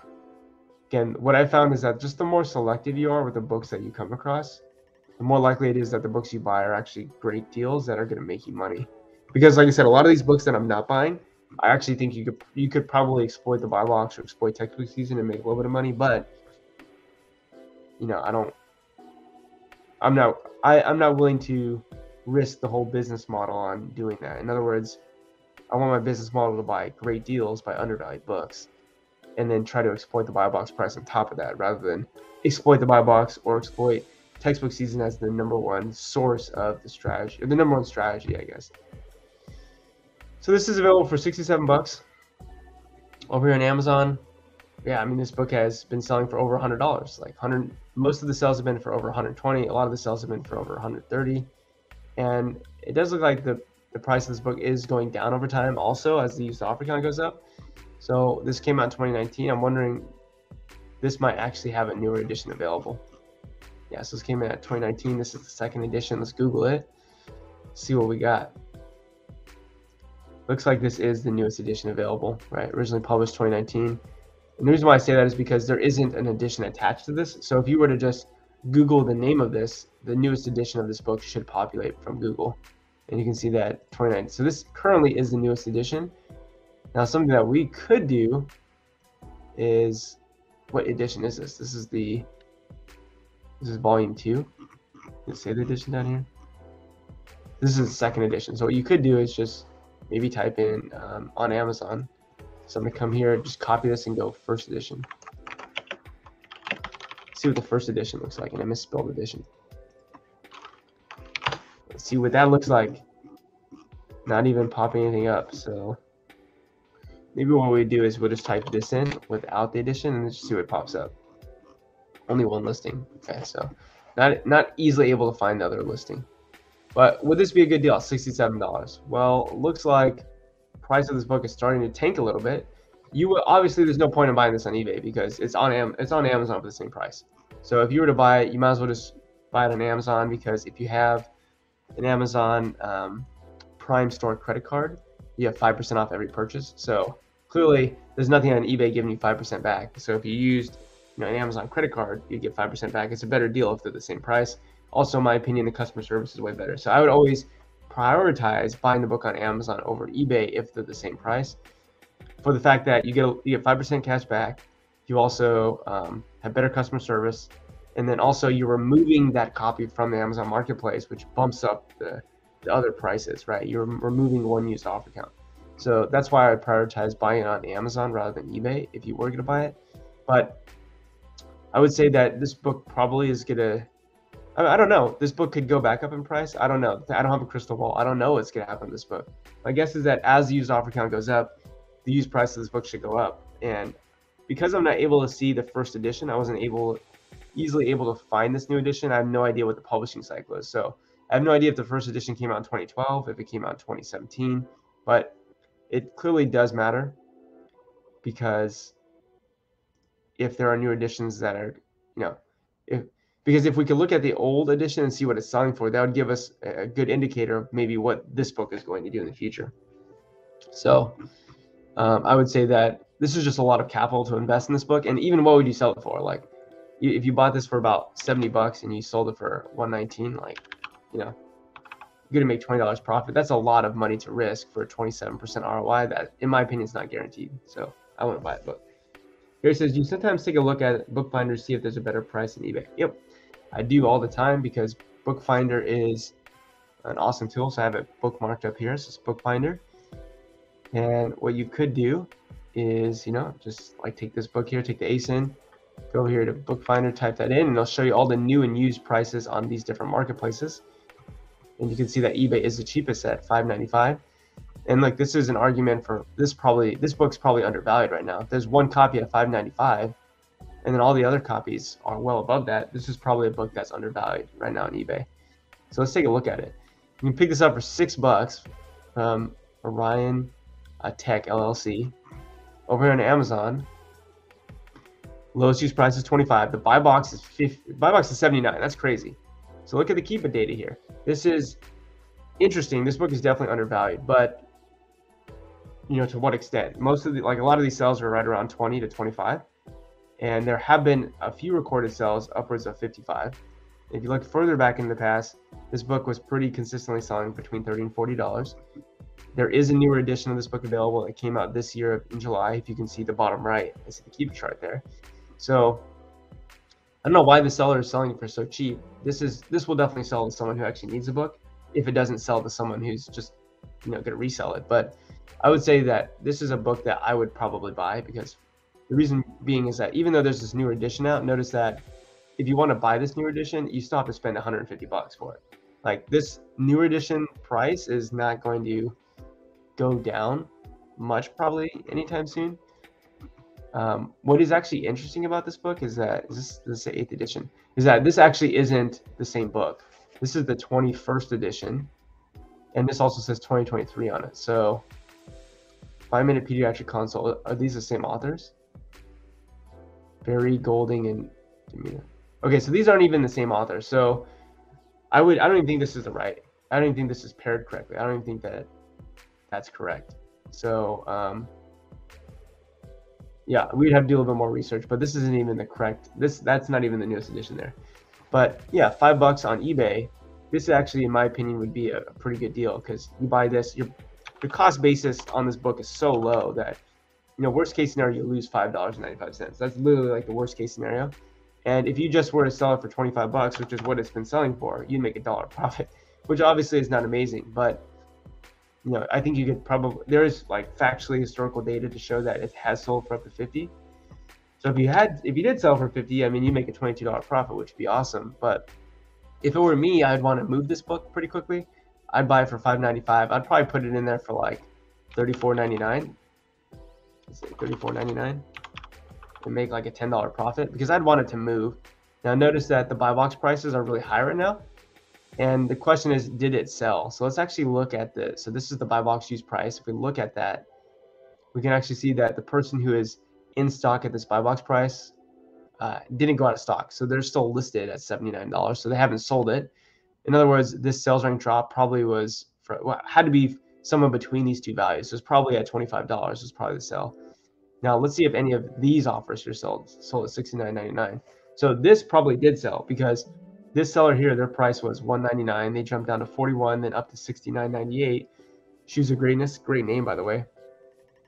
again, what I found is that just the more selective you are with the books that you come across, the more likely it is that the books you buy are actually great deals that are going to make you money. Because, like I said, a lot of these books that I'm not buying, I actually think you could you could probably exploit the buy box or exploit textbook season and make a little bit of money. But you know, I don't. I'm not. I I'm not willing to risk the whole business model on doing that. In other words, I want my business model to buy great deals by undervalued books and then try to exploit the buy box price on top of that rather than exploit the buy box or exploit textbook season as the number one source of the strategy or the number one strategy, I guess. So this is available for 67 bucks over here on Amazon. Yeah, I mean this book has been selling for over $100. Like 100 most of the sales have been for over 120, a lot of the sales have been for over 130. And it does look like the the price of this book is going down over time also as the used offer count goes up. So this came out in 2019. I'm wondering this might actually have a newer edition available. Yeah, so this came in at 2019. This is the second edition. Let's Google it. See what we got. Looks like this is the newest edition available, right? Originally published 2019. And the reason why I say that is because there isn't an edition attached to this. So if you were to just Google the name of this, the newest edition of this book should populate from Google and you can see that 29. So this currently is the newest edition. Now something that we could do is, what edition is this? This is the, this is volume two. Let's say the edition down here. This is the second edition. So what you could do is just maybe type in um, on Amazon. So I'm gonna come here, and just copy this and go first edition. See what the first edition looks like, and I misspelled edition Let's see what that looks like. Not even popping anything up. So maybe what we do is we'll just type this in without the edition and just see what pops up. Only one listing. Okay, so not not easily able to find the other listing. But would this be a good deal? $67. Well, looks like price of this book is starting to tank a little bit, you will, obviously there's no point in buying this on eBay because it's on Am- it's on Amazon for the same price. So if you were to buy it, you might as well just buy it on Amazon because if you have an Amazon um, Prime Store credit card, you have five percent off every purchase. So clearly, there's nothing on eBay giving you five percent back. So if you used you know, an Amazon credit card, you get five percent back. It's a better deal if they're the same price. Also, in my opinion, the customer service is way better. So I would always prioritize buying the book on Amazon over eBay if they're the same price, for the fact that you get you get five percent cash back. You also um, have better customer service, and then also you're removing that copy from the Amazon Marketplace, which bumps up the, the other prices. Right, you're removing one used offer count. So that's why I prioritize buying it on Amazon rather than eBay if you were going to buy it. But I would say that this book probably is going to I, I don't know. This book could go back up in price. I don't know. I don't have a crystal ball. I don't know what's going to happen to this book. My guess is that as the used offer count goes up, the used price of this book should go up. And because I'm not able to see the first edition, I wasn't able easily able to find this new edition. I have no idea what the publishing cycle is. So I have no idea if the first edition came out in 2012, if it came out in 2017, but it clearly does matter because if there are new editions that are, you know, if because if we could look at the old edition and see what it's selling for, that would give us a good indicator of maybe what this book is going to do in the future. So um, I would say that this is just a lot of capital to invest in this book. And even what would you sell it for? Like, if you bought this for about 70 bucks and you sold it for 119, like, you know, you're gonna make $20 profit. That's a lot of money to risk for a 27% ROI. That, in my opinion, is not guaranteed. So I wouldn't buy it. But here it says, you sometimes take a look at Bookfinder to see if there's a better price in eBay. Yep. I do all the time because Bookfinder is an awesome tool. So I have it bookmarked up here. So it's Bookfinder. And what you could do is, you know, just like take this book here, take the ASIN, go here to Bookfinder, type that in, and it'll show you all the new and used prices on these different marketplaces. And you can see that eBay is the cheapest at 5.95. And like this is an argument for this probably this book's probably undervalued right now. If there's one copy at 5.95 and then all the other copies are well above that. This is probably a book that's undervalued right now on eBay. So let's take a look at it. You can pick this up for six bucks from Orion uh, Tech LLC over here on Amazon. Lowest use price is 25. The buy box is 50. Buy box is 79. That's crazy. So look at the Keepa data here. This is interesting. This book is definitely undervalued, but you know to what extent? Most of the like a lot of these sales are right around 20 to 25 and there have been a few recorded sales upwards of 55. If you look further back in the past, this book was pretty consistently selling between 30 and 40 dollars. There is a newer edition of this book available that came out this year in July. If you can see the bottom right, I see the Keepa chart there. So I don't know why the seller is selling it for so cheap. This is this will definitely sell to someone who actually needs a book. If it doesn't sell to someone who's just you know going to resell it, but I would say that this is a book that I would probably buy because the reason being is that even though there's this newer edition out, notice that if you want to buy this newer edition, you still have to spend 150 bucks for it. Like this newer edition price is not going to go down much probably anytime soon. Um, what is actually interesting about this book is that is this, this is the eighth edition is that this actually isn't the same book. This is the 21st edition, and this also says 2023 on it. So, five minute pediatric consult are these the same authors? Barry Golding and Demeter. Okay, so these aren't even the same author. So I would I don't even think this is the right. I don't even think this is paired correctly. I don't even think that that's correct. So um, yeah, we'd have to do a little bit more research, but this isn't even the correct. This that's not even the newest edition there. But yeah, five bucks on eBay. This actually, in my opinion, would be a, a pretty good deal because you buy this, your your cost basis on this book is so low that you know, worst case scenario, you lose five dollars and ninety five cents. That's literally like the worst case scenario. And if you just were to sell it for twenty five bucks, which is what it's been selling for, you'd make a dollar (laughs) profit, which obviously is not amazing. But you know, I think you could probably there is like factually historical data to show that it has sold for up to fifty. So if you had if you did sell for fifty, I mean, you make a twenty two dollar profit, which would be awesome. But if it were me, I'd want to move this book pretty quickly. I'd buy it for five ninety five. I'd probably put it in there for like thirty four ninety nine say $34.99 and make like a $10 profit because I'd want it to move. Now notice that the buy box prices are really high right now. And the question is, did it sell? So let's actually look at the. So this is the buy box use price. If we look at that, we can actually see that the person who is in stock at this buy box price uh, didn't go out of stock. So they're still listed at $79. So they haven't sold it. In other words, this sales rank drop probably was for, well, had to be somewhere between these two values. It's probably at $25 is probably the sell. Now let's see if any of these offers are sold sold at $69.99. So this probably did sell because this seller here, their price was 199. They jumped down to 41, then up to 69.98. Shoes of Greatness, great name by the way.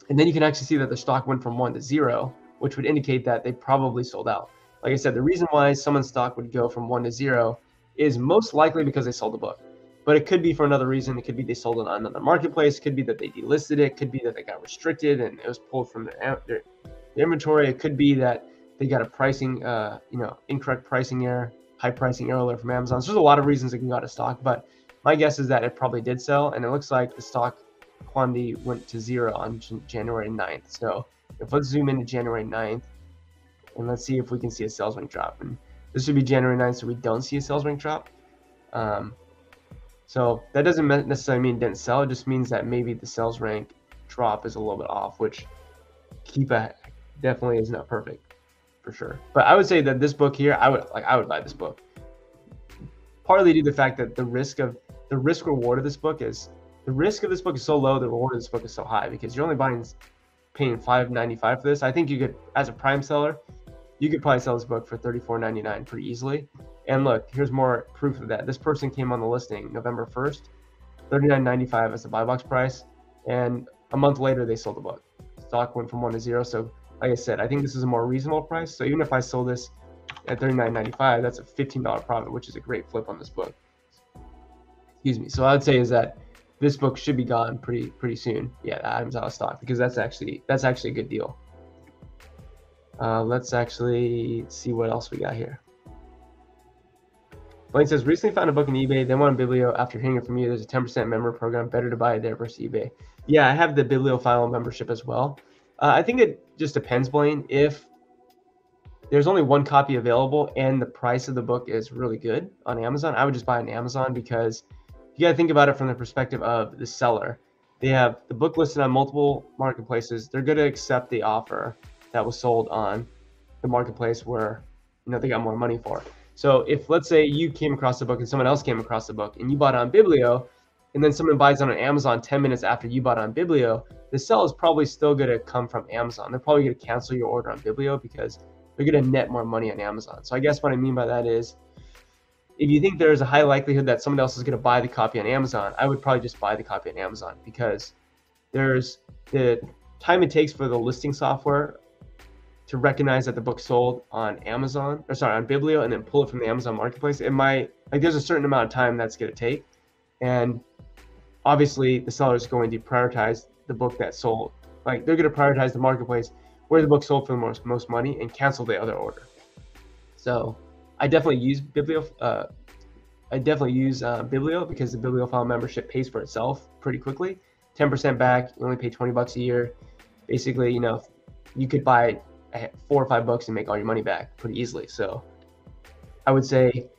And then you can actually see that the stock went from one to zero, which would indicate that they probably sold out. Like I said, the reason why someone's stock would go from one to zero is most likely because they sold the book. But it could be for another reason. It could be they sold it on another marketplace. It could be that they delisted it. it could be that they got restricted and it was pulled from their, their, their inventory. It could be that they got a pricing, uh, you know, incorrect pricing error, high pricing error alert from Amazon. So there's a lot of reasons it can go out of stock. But my guess is that it probably did sell, and it looks like the stock quantity went to zero on January 9th. So if let's zoom into January 9th, and let's see if we can see a sales rank drop. And this would be January 9th, so we don't see a sales rank drop. Um, so that doesn't necessarily mean didn't sell. It just means that maybe the sales rank drop is a little bit off, which keep Keepa definitely is not perfect for sure. But I would say that this book here, I would like I would buy this book. Partly due to the fact that the risk of the risk reward of this book is the risk of this book is so low, the reward of this book is so high because you're only buying paying five ninety five for this. I think you could as a prime seller, you could probably sell this book for thirty four ninety nine pretty easily. And look, here's more proof of that. This person came on the listing November 1st, 39.95 as the buy box price, and a month later they sold the book. Stock went from one to zero. So, like I said, I think this is a more reasonable price. So even if I sold this at 39.95, that's a $15 profit, which is a great flip on this book. Excuse me. So I would say is that this book should be gone pretty pretty soon. Yeah, Adam's out of stock because that's actually that's actually a good deal. Uh, let's actually see what else we got here. Blaine says, recently found a book on eBay, then went on Biblio. After hearing it from you, there's a 10% member program. Better to buy it there versus eBay. Yeah, I have the Bibliophile membership as well. Uh, I think it just depends, Blaine. If there's only one copy available and the price of the book is really good on Amazon, I would just buy it on Amazon because you got to think about it from the perspective of the seller. They have the book listed on multiple marketplaces. They're going to accept the offer that was sold on the marketplace where you know they got more money for. So if let's say you came across the book and someone else came across the book and you bought on Biblio, and then someone buys it on Amazon 10 minutes after you bought on Biblio, the sell is probably still going to come from Amazon. They're probably going to cancel your order on Biblio because they're going to net more money on Amazon. So I guess what I mean by that is if you think there's a high likelihood that someone else is going to buy the copy on Amazon, I would probably just buy the copy on Amazon because there's the time it takes for the listing software to recognize that the book sold on Amazon or sorry on Biblio and then pull it from the Amazon marketplace, it might like there's a certain amount of time that's going to take, and obviously the seller is going to prioritize the book that sold. Like they're going to prioritize the marketplace where the book sold for the most most money and cancel the other order. So I definitely use Biblio. Uh, I definitely use uh, Biblio because the Bibliophile membership pays for itself pretty quickly. 10% back. You only pay 20 bucks a year. Basically, you know, you could buy four or five bucks and make all your money back pretty easily. So I would say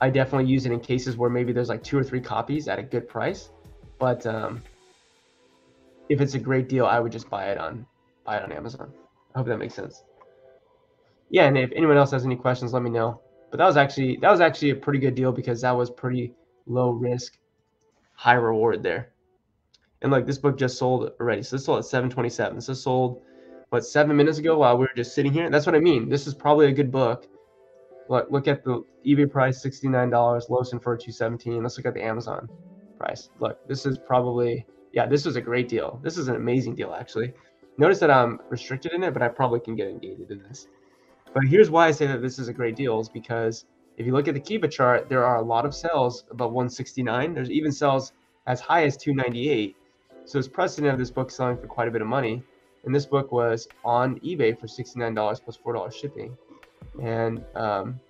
I definitely use it in cases where maybe there's like two or three copies at a good price. But um, if it's a great deal, I would just buy it on buy it on Amazon. I hope that makes sense. Yeah, and if anyone else has any questions, let me know. But that was actually that was actually a pretty good deal because that was pretty low risk, high reward there. And like this book just sold already. So this sold at 727. This is sold but seven minutes ago while we were just sitting here. That's what I mean. This is probably a good book. Look, look at the eBay price, $69, Lowson for 217. Let's look at the Amazon price. Look, this is probably, yeah, this was a great deal. This is an amazing deal, actually. Notice that I'm restricted in it, but I probably can get ungated in this. But here's why I say that this is a great deal is because if you look at the Keepa chart, there are a lot of sales above 169. There's even sales as high as 298. So it's precedent of this book selling for quite a bit of money. And this book was on eBay for $69 plus $4 shipping. And um,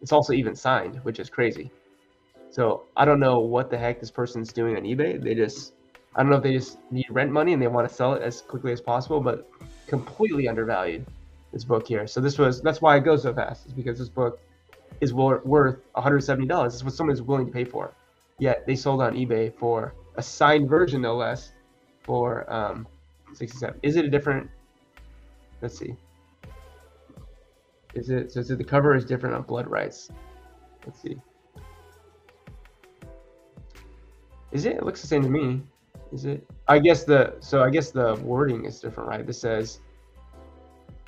it's also even signed, which is crazy. So I don't know what the heck this person's doing on eBay. They just, I don't know if they just need rent money and they want to sell it as quickly as possible, but completely undervalued this book here. So this was, that's why it goes so fast, is because this book is wor- worth $170. It's what someone is willing to pay for. Yet they sold on eBay for a signed version, no less, for um, 67. Is it a different? Let's see. Is it so? Is it the cover is different on Blood Rights? Let's see. Is it? It looks the same to me. Is it? I guess the so I guess the wording is different, right? This says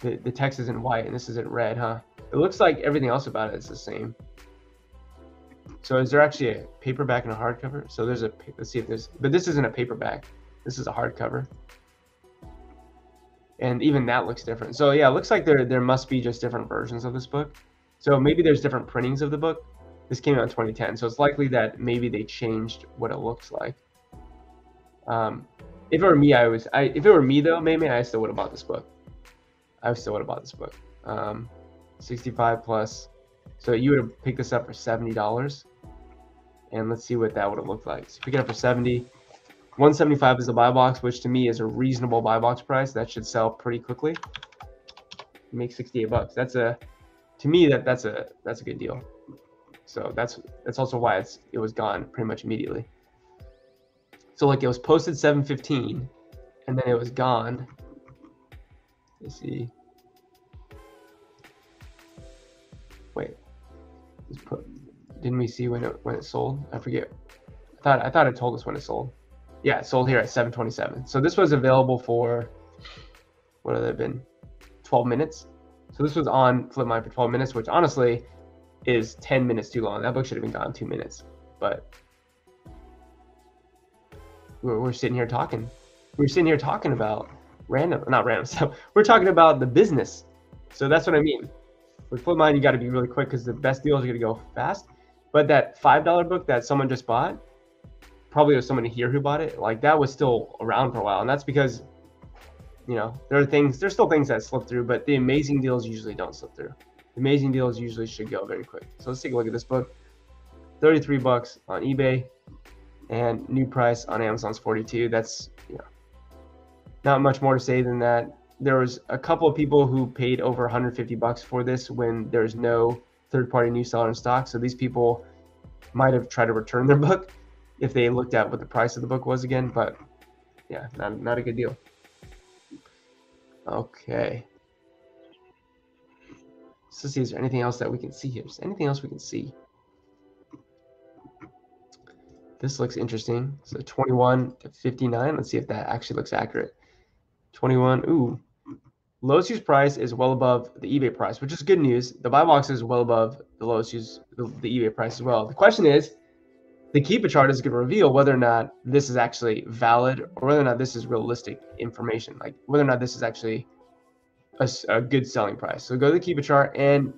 the the text is in white and this is in red, huh? It looks like everything else about it is the same. So is there actually a paperback and a hardcover? So there's a let's see if there's but this isn't a paperback. This is a hardcover. And even that looks different. So yeah, it looks like there there must be just different versions of this book. So maybe there's different printings of the book. This came out in 2010, so it's likely that maybe they changed what it looks like. Um, if it were me, I was. I if it were me though, maybe I still would have bought this book. I still would have bought this book. Um, 65 plus. So you would have picked this up for seventy dollars. And let's see what that would have looked like. So pick it up for 70. 175 is the buy box, which to me is a reasonable buy box price. That should sell pretty quickly. Make 68 bucks. That's a to me that that's a that's a good deal. So that's that's also why it's it was gone pretty much immediately. So like it was posted 715 and then it was gone. Let's see. Wait. Put, didn't we see when it when it sold? I forget. I thought I thought it told us when it sold. Yeah, sold here at 727. So this was available for what have they been? 12 minutes. So this was on Flipmine for 12 minutes, which honestly is 10 minutes too long. That book should have been gone two minutes. But we're, we're sitting here talking. We're sitting here talking about random, not random (laughs) stuff. We're talking about the business. So that's what I mean. With Flipmine, you got to be really quick because the best deals are going to go fast. But that $5 book that someone just bought, probably was someone here who bought it. Like that was still around for a while. And that's because you know, there are things, there's still things that slip through, but the amazing deals usually don't slip through. The amazing deals usually should go very quick. So let's take a look at this book. 33 bucks on eBay and new price on Amazon's 42. That's, you know, not much more to say than that. There was a couple of people who paid over 150 bucks for this when there's no third-party new seller in stock. So these people might have tried to return their book if they looked at what the price of the book was again, but yeah, not, not a good deal. Okay. So let's see, is there anything else that we can see here? Is anything else we can see? This looks interesting. So 21 to 59. Let's see if that actually looks accurate. 21. Ooh. Lowest use price is well above the eBay price, which is good news. The buy box is well above the lowest use the, the eBay price as well. The question is, the Keepa chart is going to reveal whether or not this is actually valid or whether or not this is realistic information, like whether or not this is actually a, a good selling price. So go to the Keepa chart, and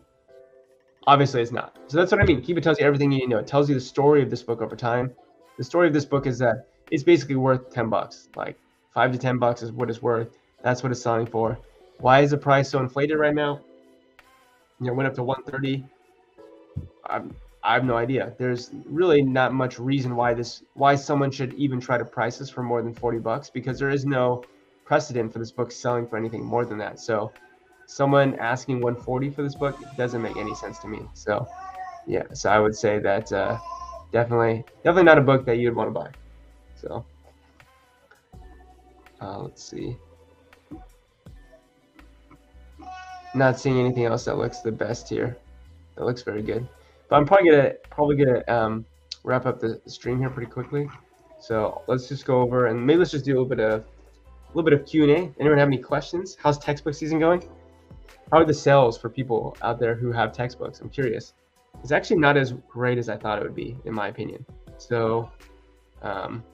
obviously it's not. So that's what I mean. Keepa tells you everything you need to know. It tells you the story of this book over time. The story of this book is that it's basically worth 10 bucks. Like five to 10 bucks is what it's worth. That's what it's selling for. Why is the price so inflated right now? You know, went up to 130. I'm, I have no idea. There's really not much reason why this why someone should even try to price this for more than 40 bucks because there is no precedent for this book selling for anything more than that. So someone asking 140 for this book doesn't make any sense to me. So yeah, so I would say that uh, definitely definitely not a book that you'd want to buy. So uh, let's see. Not seeing anything else that looks the best here. That looks very good. But I'm probably gonna probably gonna um, wrap up the stream here pretty quickly. So let's just go over and maybe let's just do a little bit of a little bit of Q and A. Anyone have any questions? How's textbook season going? How are the sales for people out there who have textbooks? I'm curious. It's actually not as great as I thought it would be, in my opinion. So, um,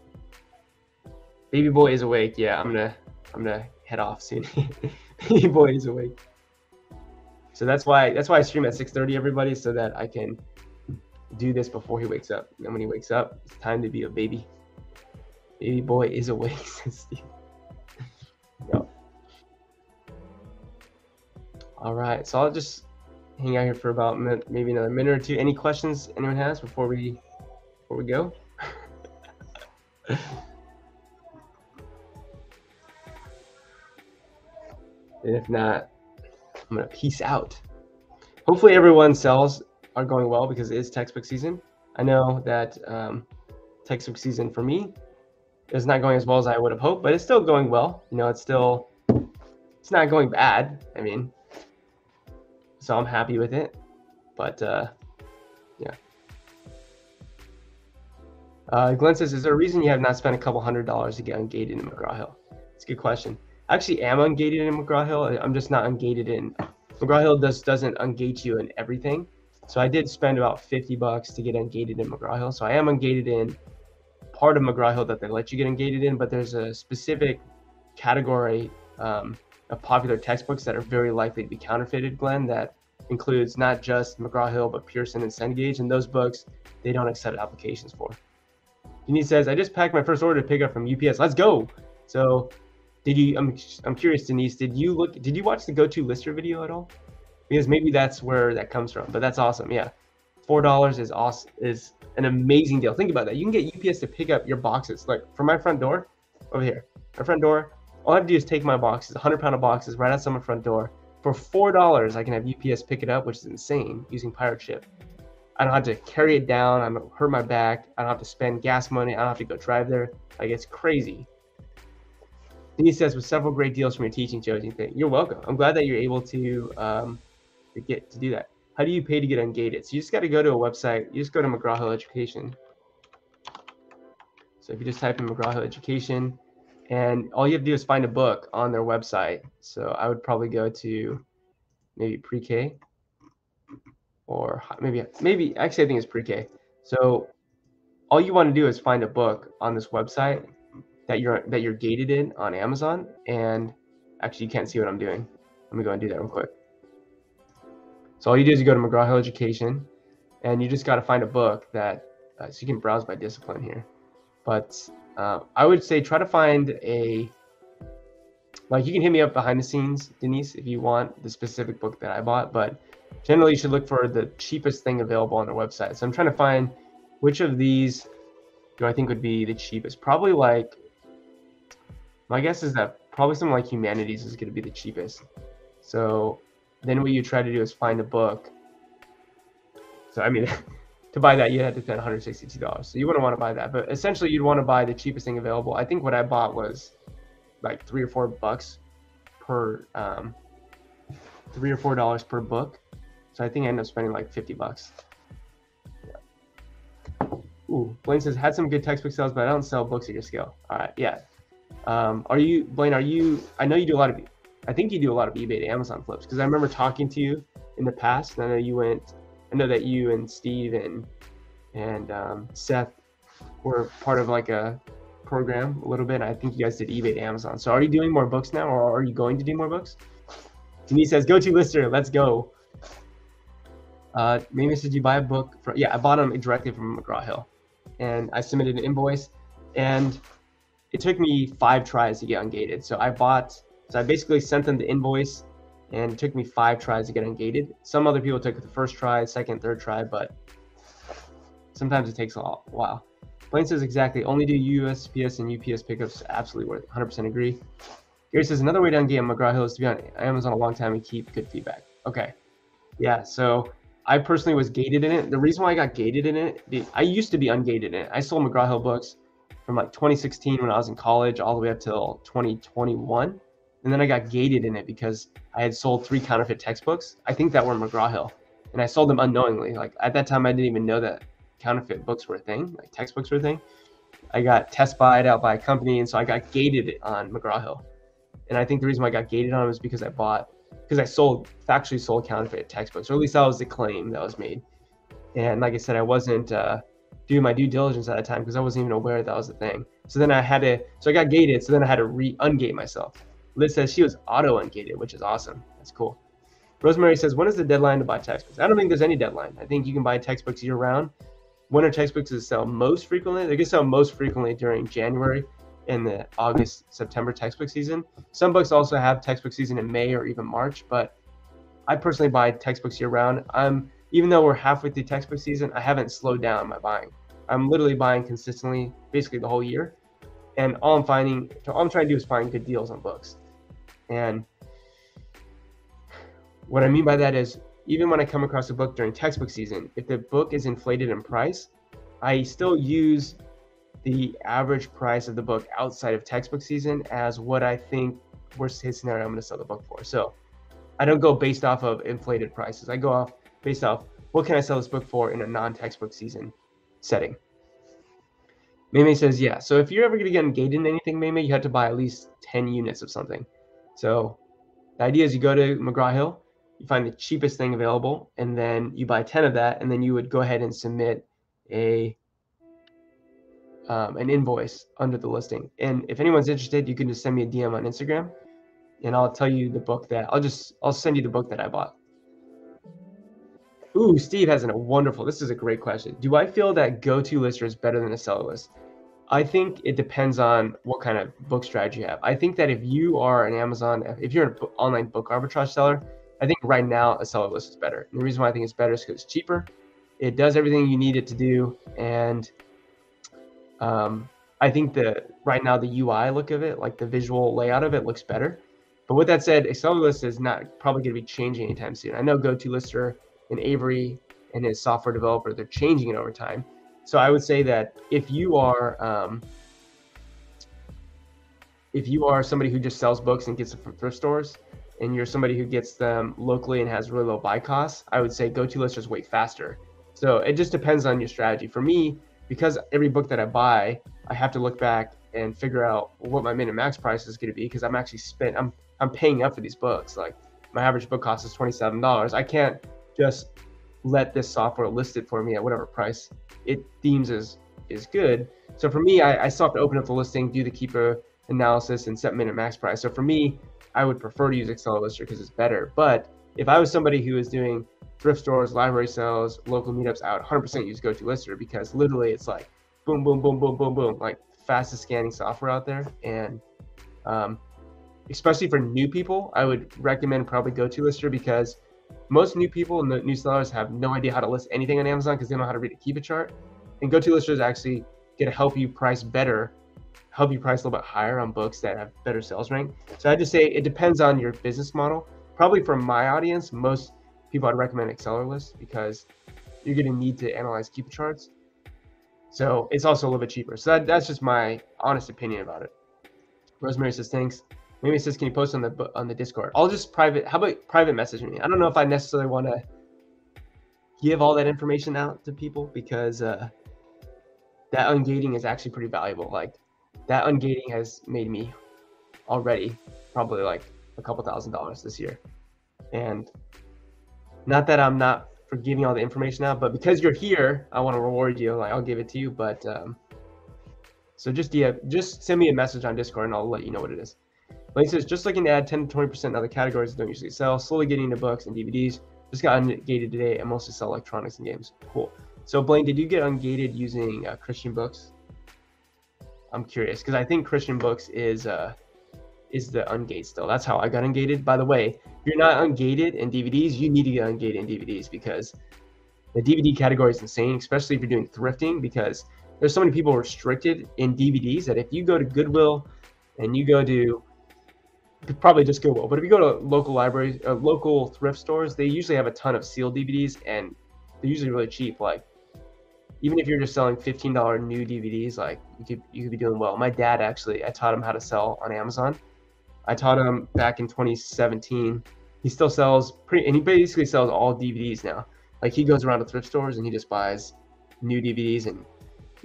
baby boy is awake. Yeah, I'm gonna I'm gonna head off soon. (laughs) baby boy is awake. So that's why that's why I stream at 6:30, everybody, so that I can do this before he wakes up. And when he wakes up, it's time to be a baby. Baby boy is awake, (laughs) says Steve. yep. All right, so I'll just hang out here for about maybe another minute or two. Any questions anyone has before we before we go? and (laughs) if not, I'm gonna peace out. Hopefully everyone's sells are going well because it is textbook season. I know that um, textbook season for me is not going as well as I would have hoped, but it's still going well. You know, it's still it's not going bad. I mean, so I'm happy with it. But uh, yeah. Uh, Glenn says, "Is there a reason you have not spent a couple hundred dollars to get ungated in McGraw Hill?" It's a good question. Actually am ungated in McGraw Hill. I'm just not ungated in McGraw Hill. Does doesn't ungate you in everything. So I did spend about 50 bucks to get ungated in McGraw Hill. So I am ungated in part of McGraw Hill that they let you get ungated in, but there's a specific category um, of popular textbooks that are very likely to be counterfeited, Glenn, that includes not just McGraw Hill, but Pearson and Cengage. And those books, they don't accept applications for. Denise says, I just packed my first order to pick up from UPS. Let's go. So did you, I'm, I'm curious, Denise, did you look, did you watch the GoToLister video at all? because maybe that's where that comes from. But that's awesome. Yeah, four dollars is awesome. Is an amazing deal. Think about that. You can get UPS to pick up your boxes. Like from my front door, over here, my front door. All I have to do is take my boxes, 100 pound of boxes, right outside my front door. For four dollars, I can have UPS pick it up, which is insane using Pirate Ship. I don't have to carry it down. I don't hurt my back. I don't have to spend gas money. I don't have to go drive there. Like it's crazy. Denise says, with several great deals from your teaching, Joji. You're welcome. I'm glad that you're able to um, to get to do that. How do you pay to get ungated? So you just got to go to a website. You just go to McGraw Hill Education. So if you just type in McGraw Hill Education, and all you have to do is find a book on their website. So I would probably go to maybe pre-K or maybe maybe actually I think it's pre-K. So all you want to do is find a book on this website that you're that you're gated in on Amazon. And actually, you can't see what I'm doing. Let me go and do that real quick. So all you do is you go to McGraw Hill Education, and you just got to find a book that uh, so you can browse by discipline here. But uh, I would say try to find a like you can hit me up behind the scenes, Denise, if you want the specific book that I bought. But generally, you should look for the cheapest thing available on their website. So I'm trying to find which of these do I think would be the cheapest. Probably like my guess is that probably something like humanities is going to be the cheapest. So then what you try to do is find a book. So I mean, (laughs) to buy that you had to spend 162 dollars. So you wouldn't want to buy that, but essentially you'd want to buy the cheapest thing available. I think what I bought was like three or four bucks per um, three or four dollars per book. So I think I ended up spending like 50 bucks. Ooh, Blaine says had some good textbook sales, but I don't sell books at your scale. All right, yeah. Um, are you Blaine? Are you? I know you do a lot of I think you do a lot of eBay to Amazon flips because I remember talking to you in the past. And I know you went. I know that you and Steve and and um, Seth were part of like a program a little bit. I think you guys did eBay to Amazon. So are you doing more books now, or are you going to do more books? Denise says, "GoToLister, let's go." Uh, maybe said you buy a book from yeah, I bought them directly from McGraw Hill, and I submitted an invoice, and it took me five tries to get ungated. So I bought so I basically sent them the invoice and it took me five tries to get ungated. Some other people took the first try, second, third try, but sometimes it takes a while. Blaine says exactly, only do USPS and UPS pickups. Absolutely worth it. 100% agree. Gary says another way to ungate McGraw Hill is to be on Amazon a long time and keep good feedback. Okay. Yeah, so I personally was gated in it. The reason why I got gated in it, I used to be ungated in it. I sold McGraw Hill books from like 2016 when I was in college all the way up till 2021 and then I got gated in it because I had sold three counterfeit textbooks. I think that were McGraw Hill, and I sold them unknowingly. Like at that time, I didn't even know that counterfeit books were a thing, like textbooks were a thing. I got test buyed out by a company, and so I got gated on McGraw Hill. And I think the reason why I got gated on it was because I bought, because I sold, factually sold counterfeit textbooks, or at least that was the claim that was made. And like I said, I wasn't uh, doing my due diligence at the time because I wasn't even aware that was a thing. So then I had to, so I got gated. So then I had to re ungate myself. Liz says she was auto ungated, which is awesome. That's cool. Rosemary says, when is the deadline to buy textbooks? I don't think there's any deadline. I think you can buy textbooks year round. Are textbooks to sell most frequently? They're going sell most frequently during January and the August, September textbook season. Some books also have textbook season in May or even March, but I personally buy textbooks year round. I'm even though we're halfway through textbook season, I haven't slowed down my buying. I'm literally buying consistently, basically the whole year. And all I'm finding, all I'm trying to do is find good deals on books. And what I mean by that is even when I come across a book during textbook season, if the book is inflated in price, I still use the average price of the book outside of textbook season as what I think worst case scenario I'm going to sell the book for. So I don't go based off of inflated prices. I go off based off what can I sell this book for in a non-textbook season setting. Meme says, yeah. So if you're ever going to get ungated in anything, Meme, you have to buy at least 10 units of something. So the idea is you go to McGraw Hill, you find the cheapest thing available, and then you buy 10 of that, and then you would go ahead and submit a um, an invoice under the listing. And if anyone's interested, you can just send me a DM on Instagram, and I'll tell you the book that I'll just I'll send you the book that I bought. Ooh, Steve has a wonderful. This is a great question. Do I feel that GoToLister is better than Accelerlist? I think it depends on what kind of book strategy you have. I think that if you are an Amazon, if you're an online book arbitrage seller, I think right now Accelerlist is better. And the reason why I think it's better is because it's cheaper. It does everything you need it to do, and um, I think the right now the UI look of it, like the visual layout of it, looks better. But with that said, Accelerlist is not probably going to be changing anytime soon. I know GoToLister and Avery and his software developer, they're changing it over time. So I would say that if you are um, if you are somebody who just sells books and gets them from thrift stores, and you're somebody who gets them locally and has really low buy costs, I would say GoToLister is way faster. So it just depends on your strategy. For me, because every book that I buy, I have to look back and figure out what my min and max price is going to be because I'm actually spent I'm I'm paying up for these books. Like my average book cost is twenty seven dollars. I can't just let this software list it for me at whatever price it deems is is good. So for me, I, I still have to open up the listing, do the Keepa analysis, and set min and max price. So for me, I would prefer to use Accelerlist because it's better. But if I was somebody who is doing thrift stores, library sales, local meetups, I would 100% use GoToLister because literally it's like boom, boom, boom, boom, boom, boom, like fastest scanning software out there. And um, especially for new people, I would recommend probably GoToLister because most new people new sellers have no idea how to list anything on Amazon because they don't know how to read a Keepa chart. And GoToLister is actually going to help you price better, help you price a little bit higher on books that have better sales rank. So I just say it depends on your business model. Probably for my audience, most people I'd recommend Accelerlist because you're going to need to analyze Keepa charts. So it's also a little bit cheaper. So that, that's just my honest opinion about it. Rosemary says thanks. Maybe it says, can you post on the on the Discord? I'll just private. How about private message me? I don't know if I necessarily want to give all that information out to people because uh, that ungating is actually pretty valuable. Like that ungating has made me already probably like a couple thousand dollars this year, and not that I'm not for giving all the information out, but because you're here, I want to reward you. Like I'll give it to you, but um, so just yeah, just send me a message on Discord and I'll let you know what it is. Blaine says, just looking to add 10 to 20% in other categories that don't usually sell, slowly getting into books and DVDs. Just got ungated today and mostly sell electronics and games. Cool. So Blaine, did you get ungated using uh, Christian books? I'm curious because I think Christian books is uh, is the ungate still. That's how I got ungated. By the way, if you're not ungated in DVDs, you need to get ungated in DVDs because the DVD category is insane, especially if you're doing thrifting because there's so many people restricted in DVDs that if you go to Goodwill and you go to probably just Goodwill. But if you go to local libraries, uh, local thrift stores, they usually have a ton of sealed DVDs, and they're usually really cheap. Like even if you're just selling fifteen dollar new DVDs, like you could you could be doing well. My dad actually, I taught him how to sell on Amazon. I taught him back in 2017. He still sells pretty, and he basically sells all DVDs now. Like he goes around to thrift stores and he just buys new DVDs, and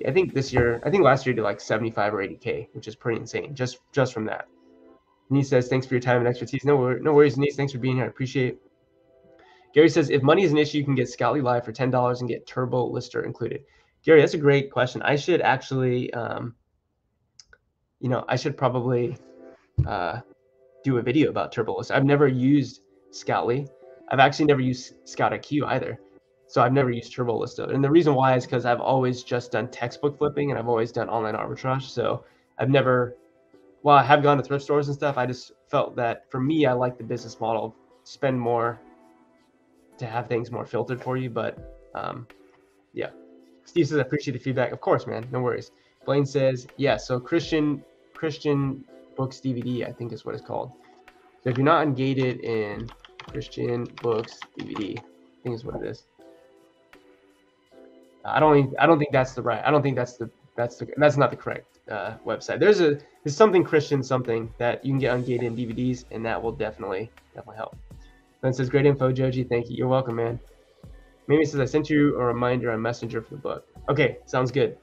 I think this year, I think last year he did like 75 or 80k, which is pretty insane just just from that. Denise says, thanks for your time and expertise. No, no worries, Denise. Thanks for being here. I appreciate it. Gary says, if money is an issue, you can get Scoutly Live for $10 and get Turbo Lister included. Gary, that's a great question. I should actually, um, you know, I should probably uh, do a video about Turbo Lister. I've never used Scoutly. I've actually never used Scout IQ either. So I've never used Turbo Lister. And the reason why is because I've always just done textbook flipping and I've always done online arbitrage. So I've never while I have gone to thrift stores and stuff, I just felt that for me, I like the business model, spend more to have things more filtered for you. But um, yeah, Steve says I appreciate the feedback. Of course, man, no worries. Blaine says yeah. So Christian Christian Books DVD, I think is what it's called. So if you're not ungated in Christian Books DVD, I think is what it is. I don't think, I don't think that's the right. I don't think that's the that's the that's not the correct uh, website. There's a there's something Christian something that you can get ungated in DVDs, and that will definitely definitely help. Then says great info, Joji. Thank you. You're welcome, man. Mimi says I sent you a reminder on Messenger for the book. Okay, sounds good.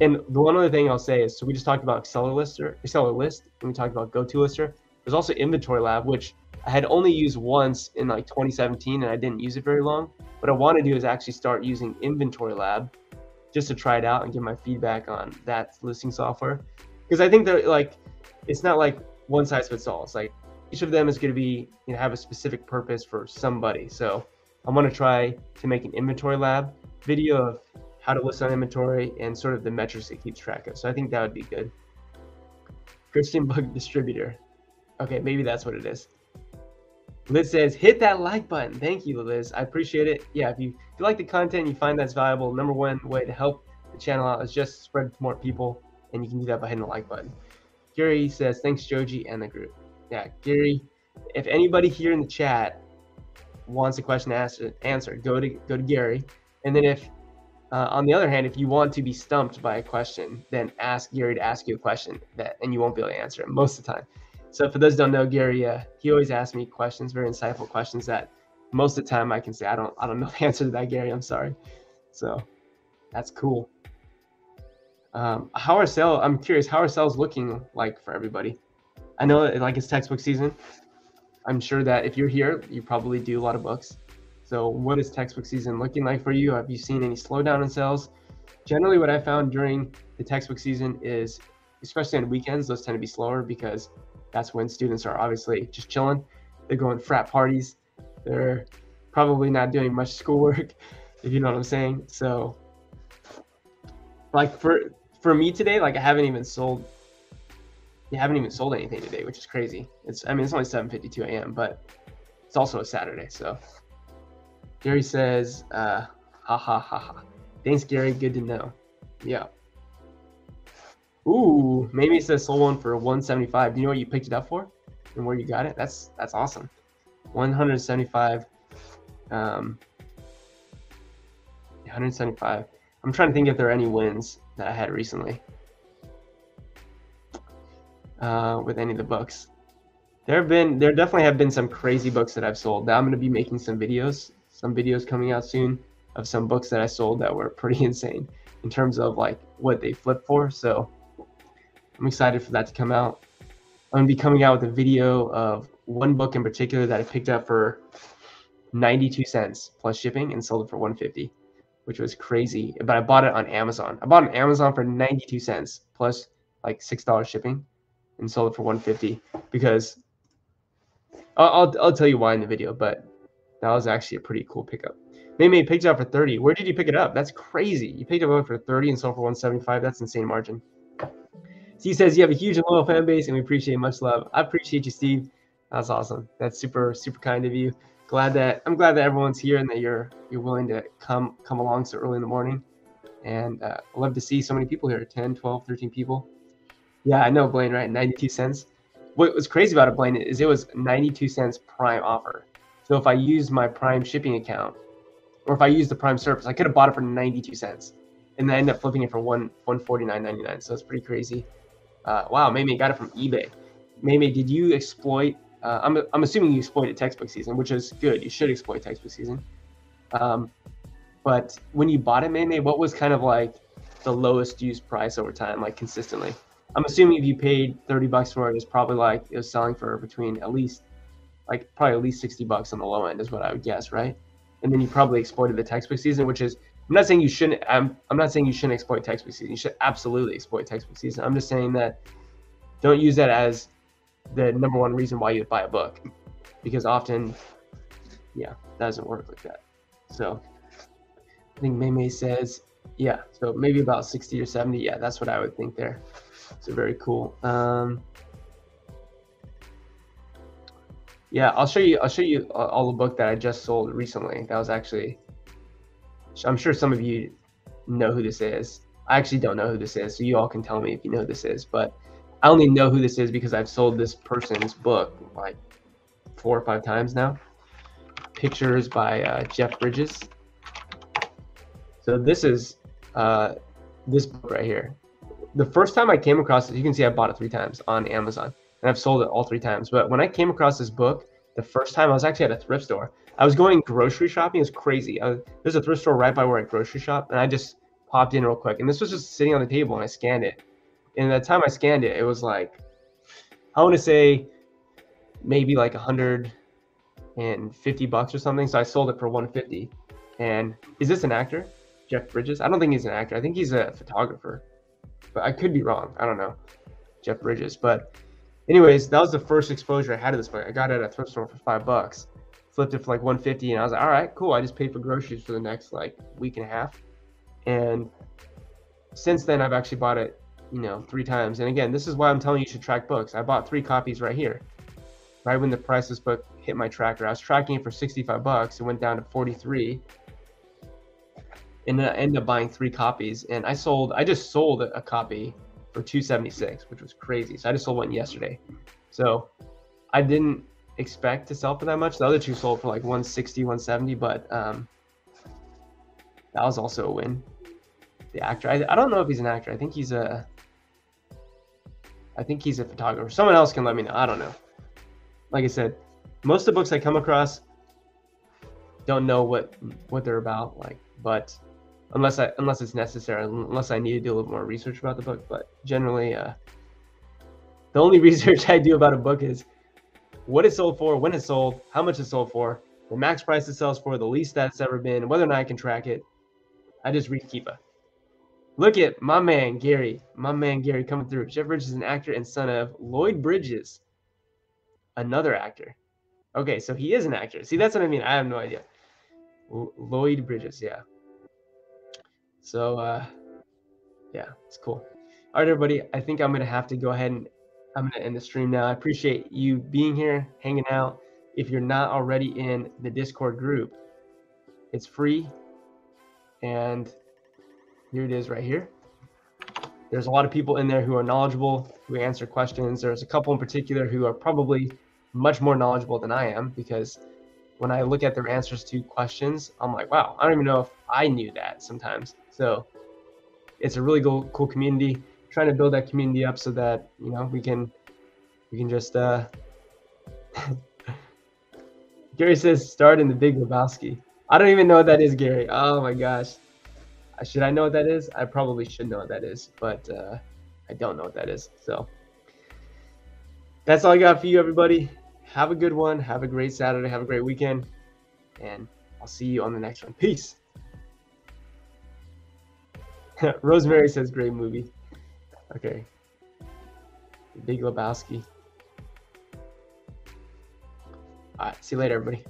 And the one other thing I'll say is, so we just talked about Accelerator, Accelerlist, and we talked about GoToLister. There's also Inventory Lab, which I had only used once in like 2017, and I didn't use it very long. What I want to do is actually start using Inventory Lab just to try it out and give my feedback on that listing software. Because I think that like it's not like one size fits all. It's like each of them is going to be you know have a specific purpose for somebody. So I'm going to try to make an inventory lab video of how to list on inventory and sort of the metrics it keeps track of. So I think that would be good. Christian Book (laughs) Distributor. Okay, maybe that's what it is. Liz says, hit that like button. Thank you, Liz. I appreciate it. Yeah, if you, if you like the content, you find that's valuable, number one way to help the channel out is just spread to more people, and you can do that by hitting the like button. Gary says, thanks, Joji and the group. Yeah, Gary, if anybody here in the chat wants a question answered, answer, go to go to Gary. And then if uh, on the other hand, if you want to be stumped by a question, then ask Gary to ask you a question that, and you won't be able to answer it most of the time. So for those don't know, Gary, uh, he always asks me questions, very insightful questions that most of the time I can say I don't I don't know the (laughs) answer to that, Gary. I'm sorry. So that's cool. Um, how are sales? I'm curious. How are sales looking like for everybody? I know like it's textbook season. I'm sure that if you're here, you probably do a lot of books. So what is textbook season looking like for you? Have you seen any slowdown in sales? Generally, what I found during the textbook season is, especially on weekends, those tend to be slower because that's when students are obviously just chilling. They're going frat parties. They're probably not doing much schoolwork, (laughs) if you know what I'm saying. So, like for for me today, like I haven't even sold. You haven't even sold anything today, which is crazy. It's I mean it's only 7:52 a.m., but it's also a Saturday. So, Gary says, uh, "Ha ha ha ha." Thanks, Gary. Good to know. Yeah. Ooh, maybe it says sold one for 175. Do you know what you picked it up for and where you got it? That's that's awesome. 175. Um, 175. I'm trying to think if there are any wins that I had recently uh, with any of the books. There have been, there definitely have been some crazy books that I've sold. Now I'm going to be making some videos, some videos coming out soon of some books that I sold that were pretty (laughs) insane in terms of like what they flipped for. So I'm excited for that to come out. I'm gonna be coming out with a video of one book in particular that I picked up for 92 cents plus shipping and sold it for 150, which was crazy. But I bought it on Amazon. I bought it on Amazon for 92 cents plus like six dollars shipping, and sold it for 150 because I'll, I'll, I'll tell you why in the video. But that was actually a pretty cool pickup. Maybe picked it up for 30. Where did you pick it up? That's crazy. You picked it up for 30 and sold for 175. That's insane margin. Steve says you have a huge and loyal fan base, and we appreciate much love. I appreciate you, Steve. That's awesome. That's super super kind of you. Glad that I'm glad that everyone's here and that you're you're willing to come come along so early in the morning. And uh, I love to see so many people here 10, 12, 13 people. Yeah, I know, Blaine, right? 92 cents. What was crazy about it, Blaine, is it was 92 cents prime offer. So if I used my prime shipping account, or if I used the prime service, I could have bought it for 92 cents. And then I up flipping it for one 149.99. So it's pretty crazy. Uh, wow, maybe got it from eBay. Maybe did you exploit? Uh, I'm, I'm assuming you exploited textbook season, which is good. You should exploit textbook season. Um, but when you bought it, maybe what was kind of like the lowest used price over time, like consistently? I'm assuming if you paid 30 bucks for it, it was probably like it was selling for between at least like probably at least 60 bucks on the low end is what I would guess, right? And then you probably exploited the textbook season, which is I'm not saying you shouldn't. I'm, I'm not saying you shouldn't exploit textbook season. You should absolutely exploit textbook season. I'm just saying that don't use that as the number one reason why you buy a book, because often, yeah, that doesn't work like that. So I think May says, yeah, so maybe about 60 or 70. Yeah, that's what I would think there. So very cool. Um, yeah, I'll show you. I'll show you all the book that I just sold recently. That was actually I'm sure some of you know who this is. I actually don't know who this is, so you all can tell me if you know who this is. But I only know who this is because I've sold this person's book like four or five times now. Pictures by uh, Jeff Bridges. So this is uh, this book right here. The first time I came across it, you can see I bought it three times on Amazon, and I've sold it all three times. But when I came across this book, the first time I was actually at a thrift store. I was going grocery shopping. It was crazy. Was, there's a thrift store right by where I grocery shop, and I just popped in real quick. And this was just sitting on the table, and I scanned it. And at the time I scanned it, it was like, I want to say, maybe like 150 bucks or something. So I sold it for 150. And is this an actor? Jeff Bridges? I don't think he's an actor. I think he's a photographer, but I could be wrong. I don't know. Jeff Bridges. But, anyways, that was the first exposure I had to this book. I got it at a thrift store for five bucks, flipped it for like 150, and I was like, all right, cool. I just paid for groceries for the next like week and a half. And since then, I've actually bought it, you know, three times. And again, this is why I'm telling you, you should track books. I bought three copies right here. Right when the price of this book hit my tracker, I was tracking it for 65 bucks. It went down to 43 and then I ended up buying three copies. And I sold, I just sold a copy for 276, which was crazy. So I just sold one yesterday. So I didn't expect to sell for that much. The other two sold for like 160, 170, but um, that was also a win. The actor, I, I don't know if he's an actor. I think he's a, I think he's a photographer. Someone else can let me know. I don't know. Like I said, most of the books I come across don't know what what they're about. Like, but unless I unless it's necessary, unless I need to do a little more research about the book. But generally, uh, the only (laughs) research I do about a book is what it's sold for, when it's sold, how much it's sold for, the max price it sells for, the least that's ever been, whether or not I can track it. I just read Keepa. Look at my man Gary, my man Gary coming through. Jeff Bridges is an actor and son of Lloyd Bridges, another actor. Okay, so he is an actor. See, that's what I mean. I have no idea. L- Lloyd Bridges, yeah. So uh, yeah, it's cool. All right, everybody. I think I'm gonna have to go ahead and I'm gonna end the stream now. I appreciate you being here, hanging out. If you're not already in the Discord group, it's free, and here it is right here. There's a lot of people in there who are knowledgeable, who answer questions. There's a couple in particular who are probably much more knowledgeable than I am because when I look at their answers to questions, I'm like, wow, I don't even know if I knew that sometimes. So it's a really cool, cool community. Trying to build that community up so that you know we can we can just. uh (laughs) Gary says start in the Big Lebowski. I don't even know what that is, Gary. Oh my gosh. Should I know what that is? I probably should know what that is, but uh, I don't know what that is. So that's all I got for you, everybody. Have a good one. Have a great Saturday. Have a great weekend. And I'll see you on the next one. Peace. (laughs) Rosemary says great movie. Okay. Big Lebowski. All right. See you later, everybody.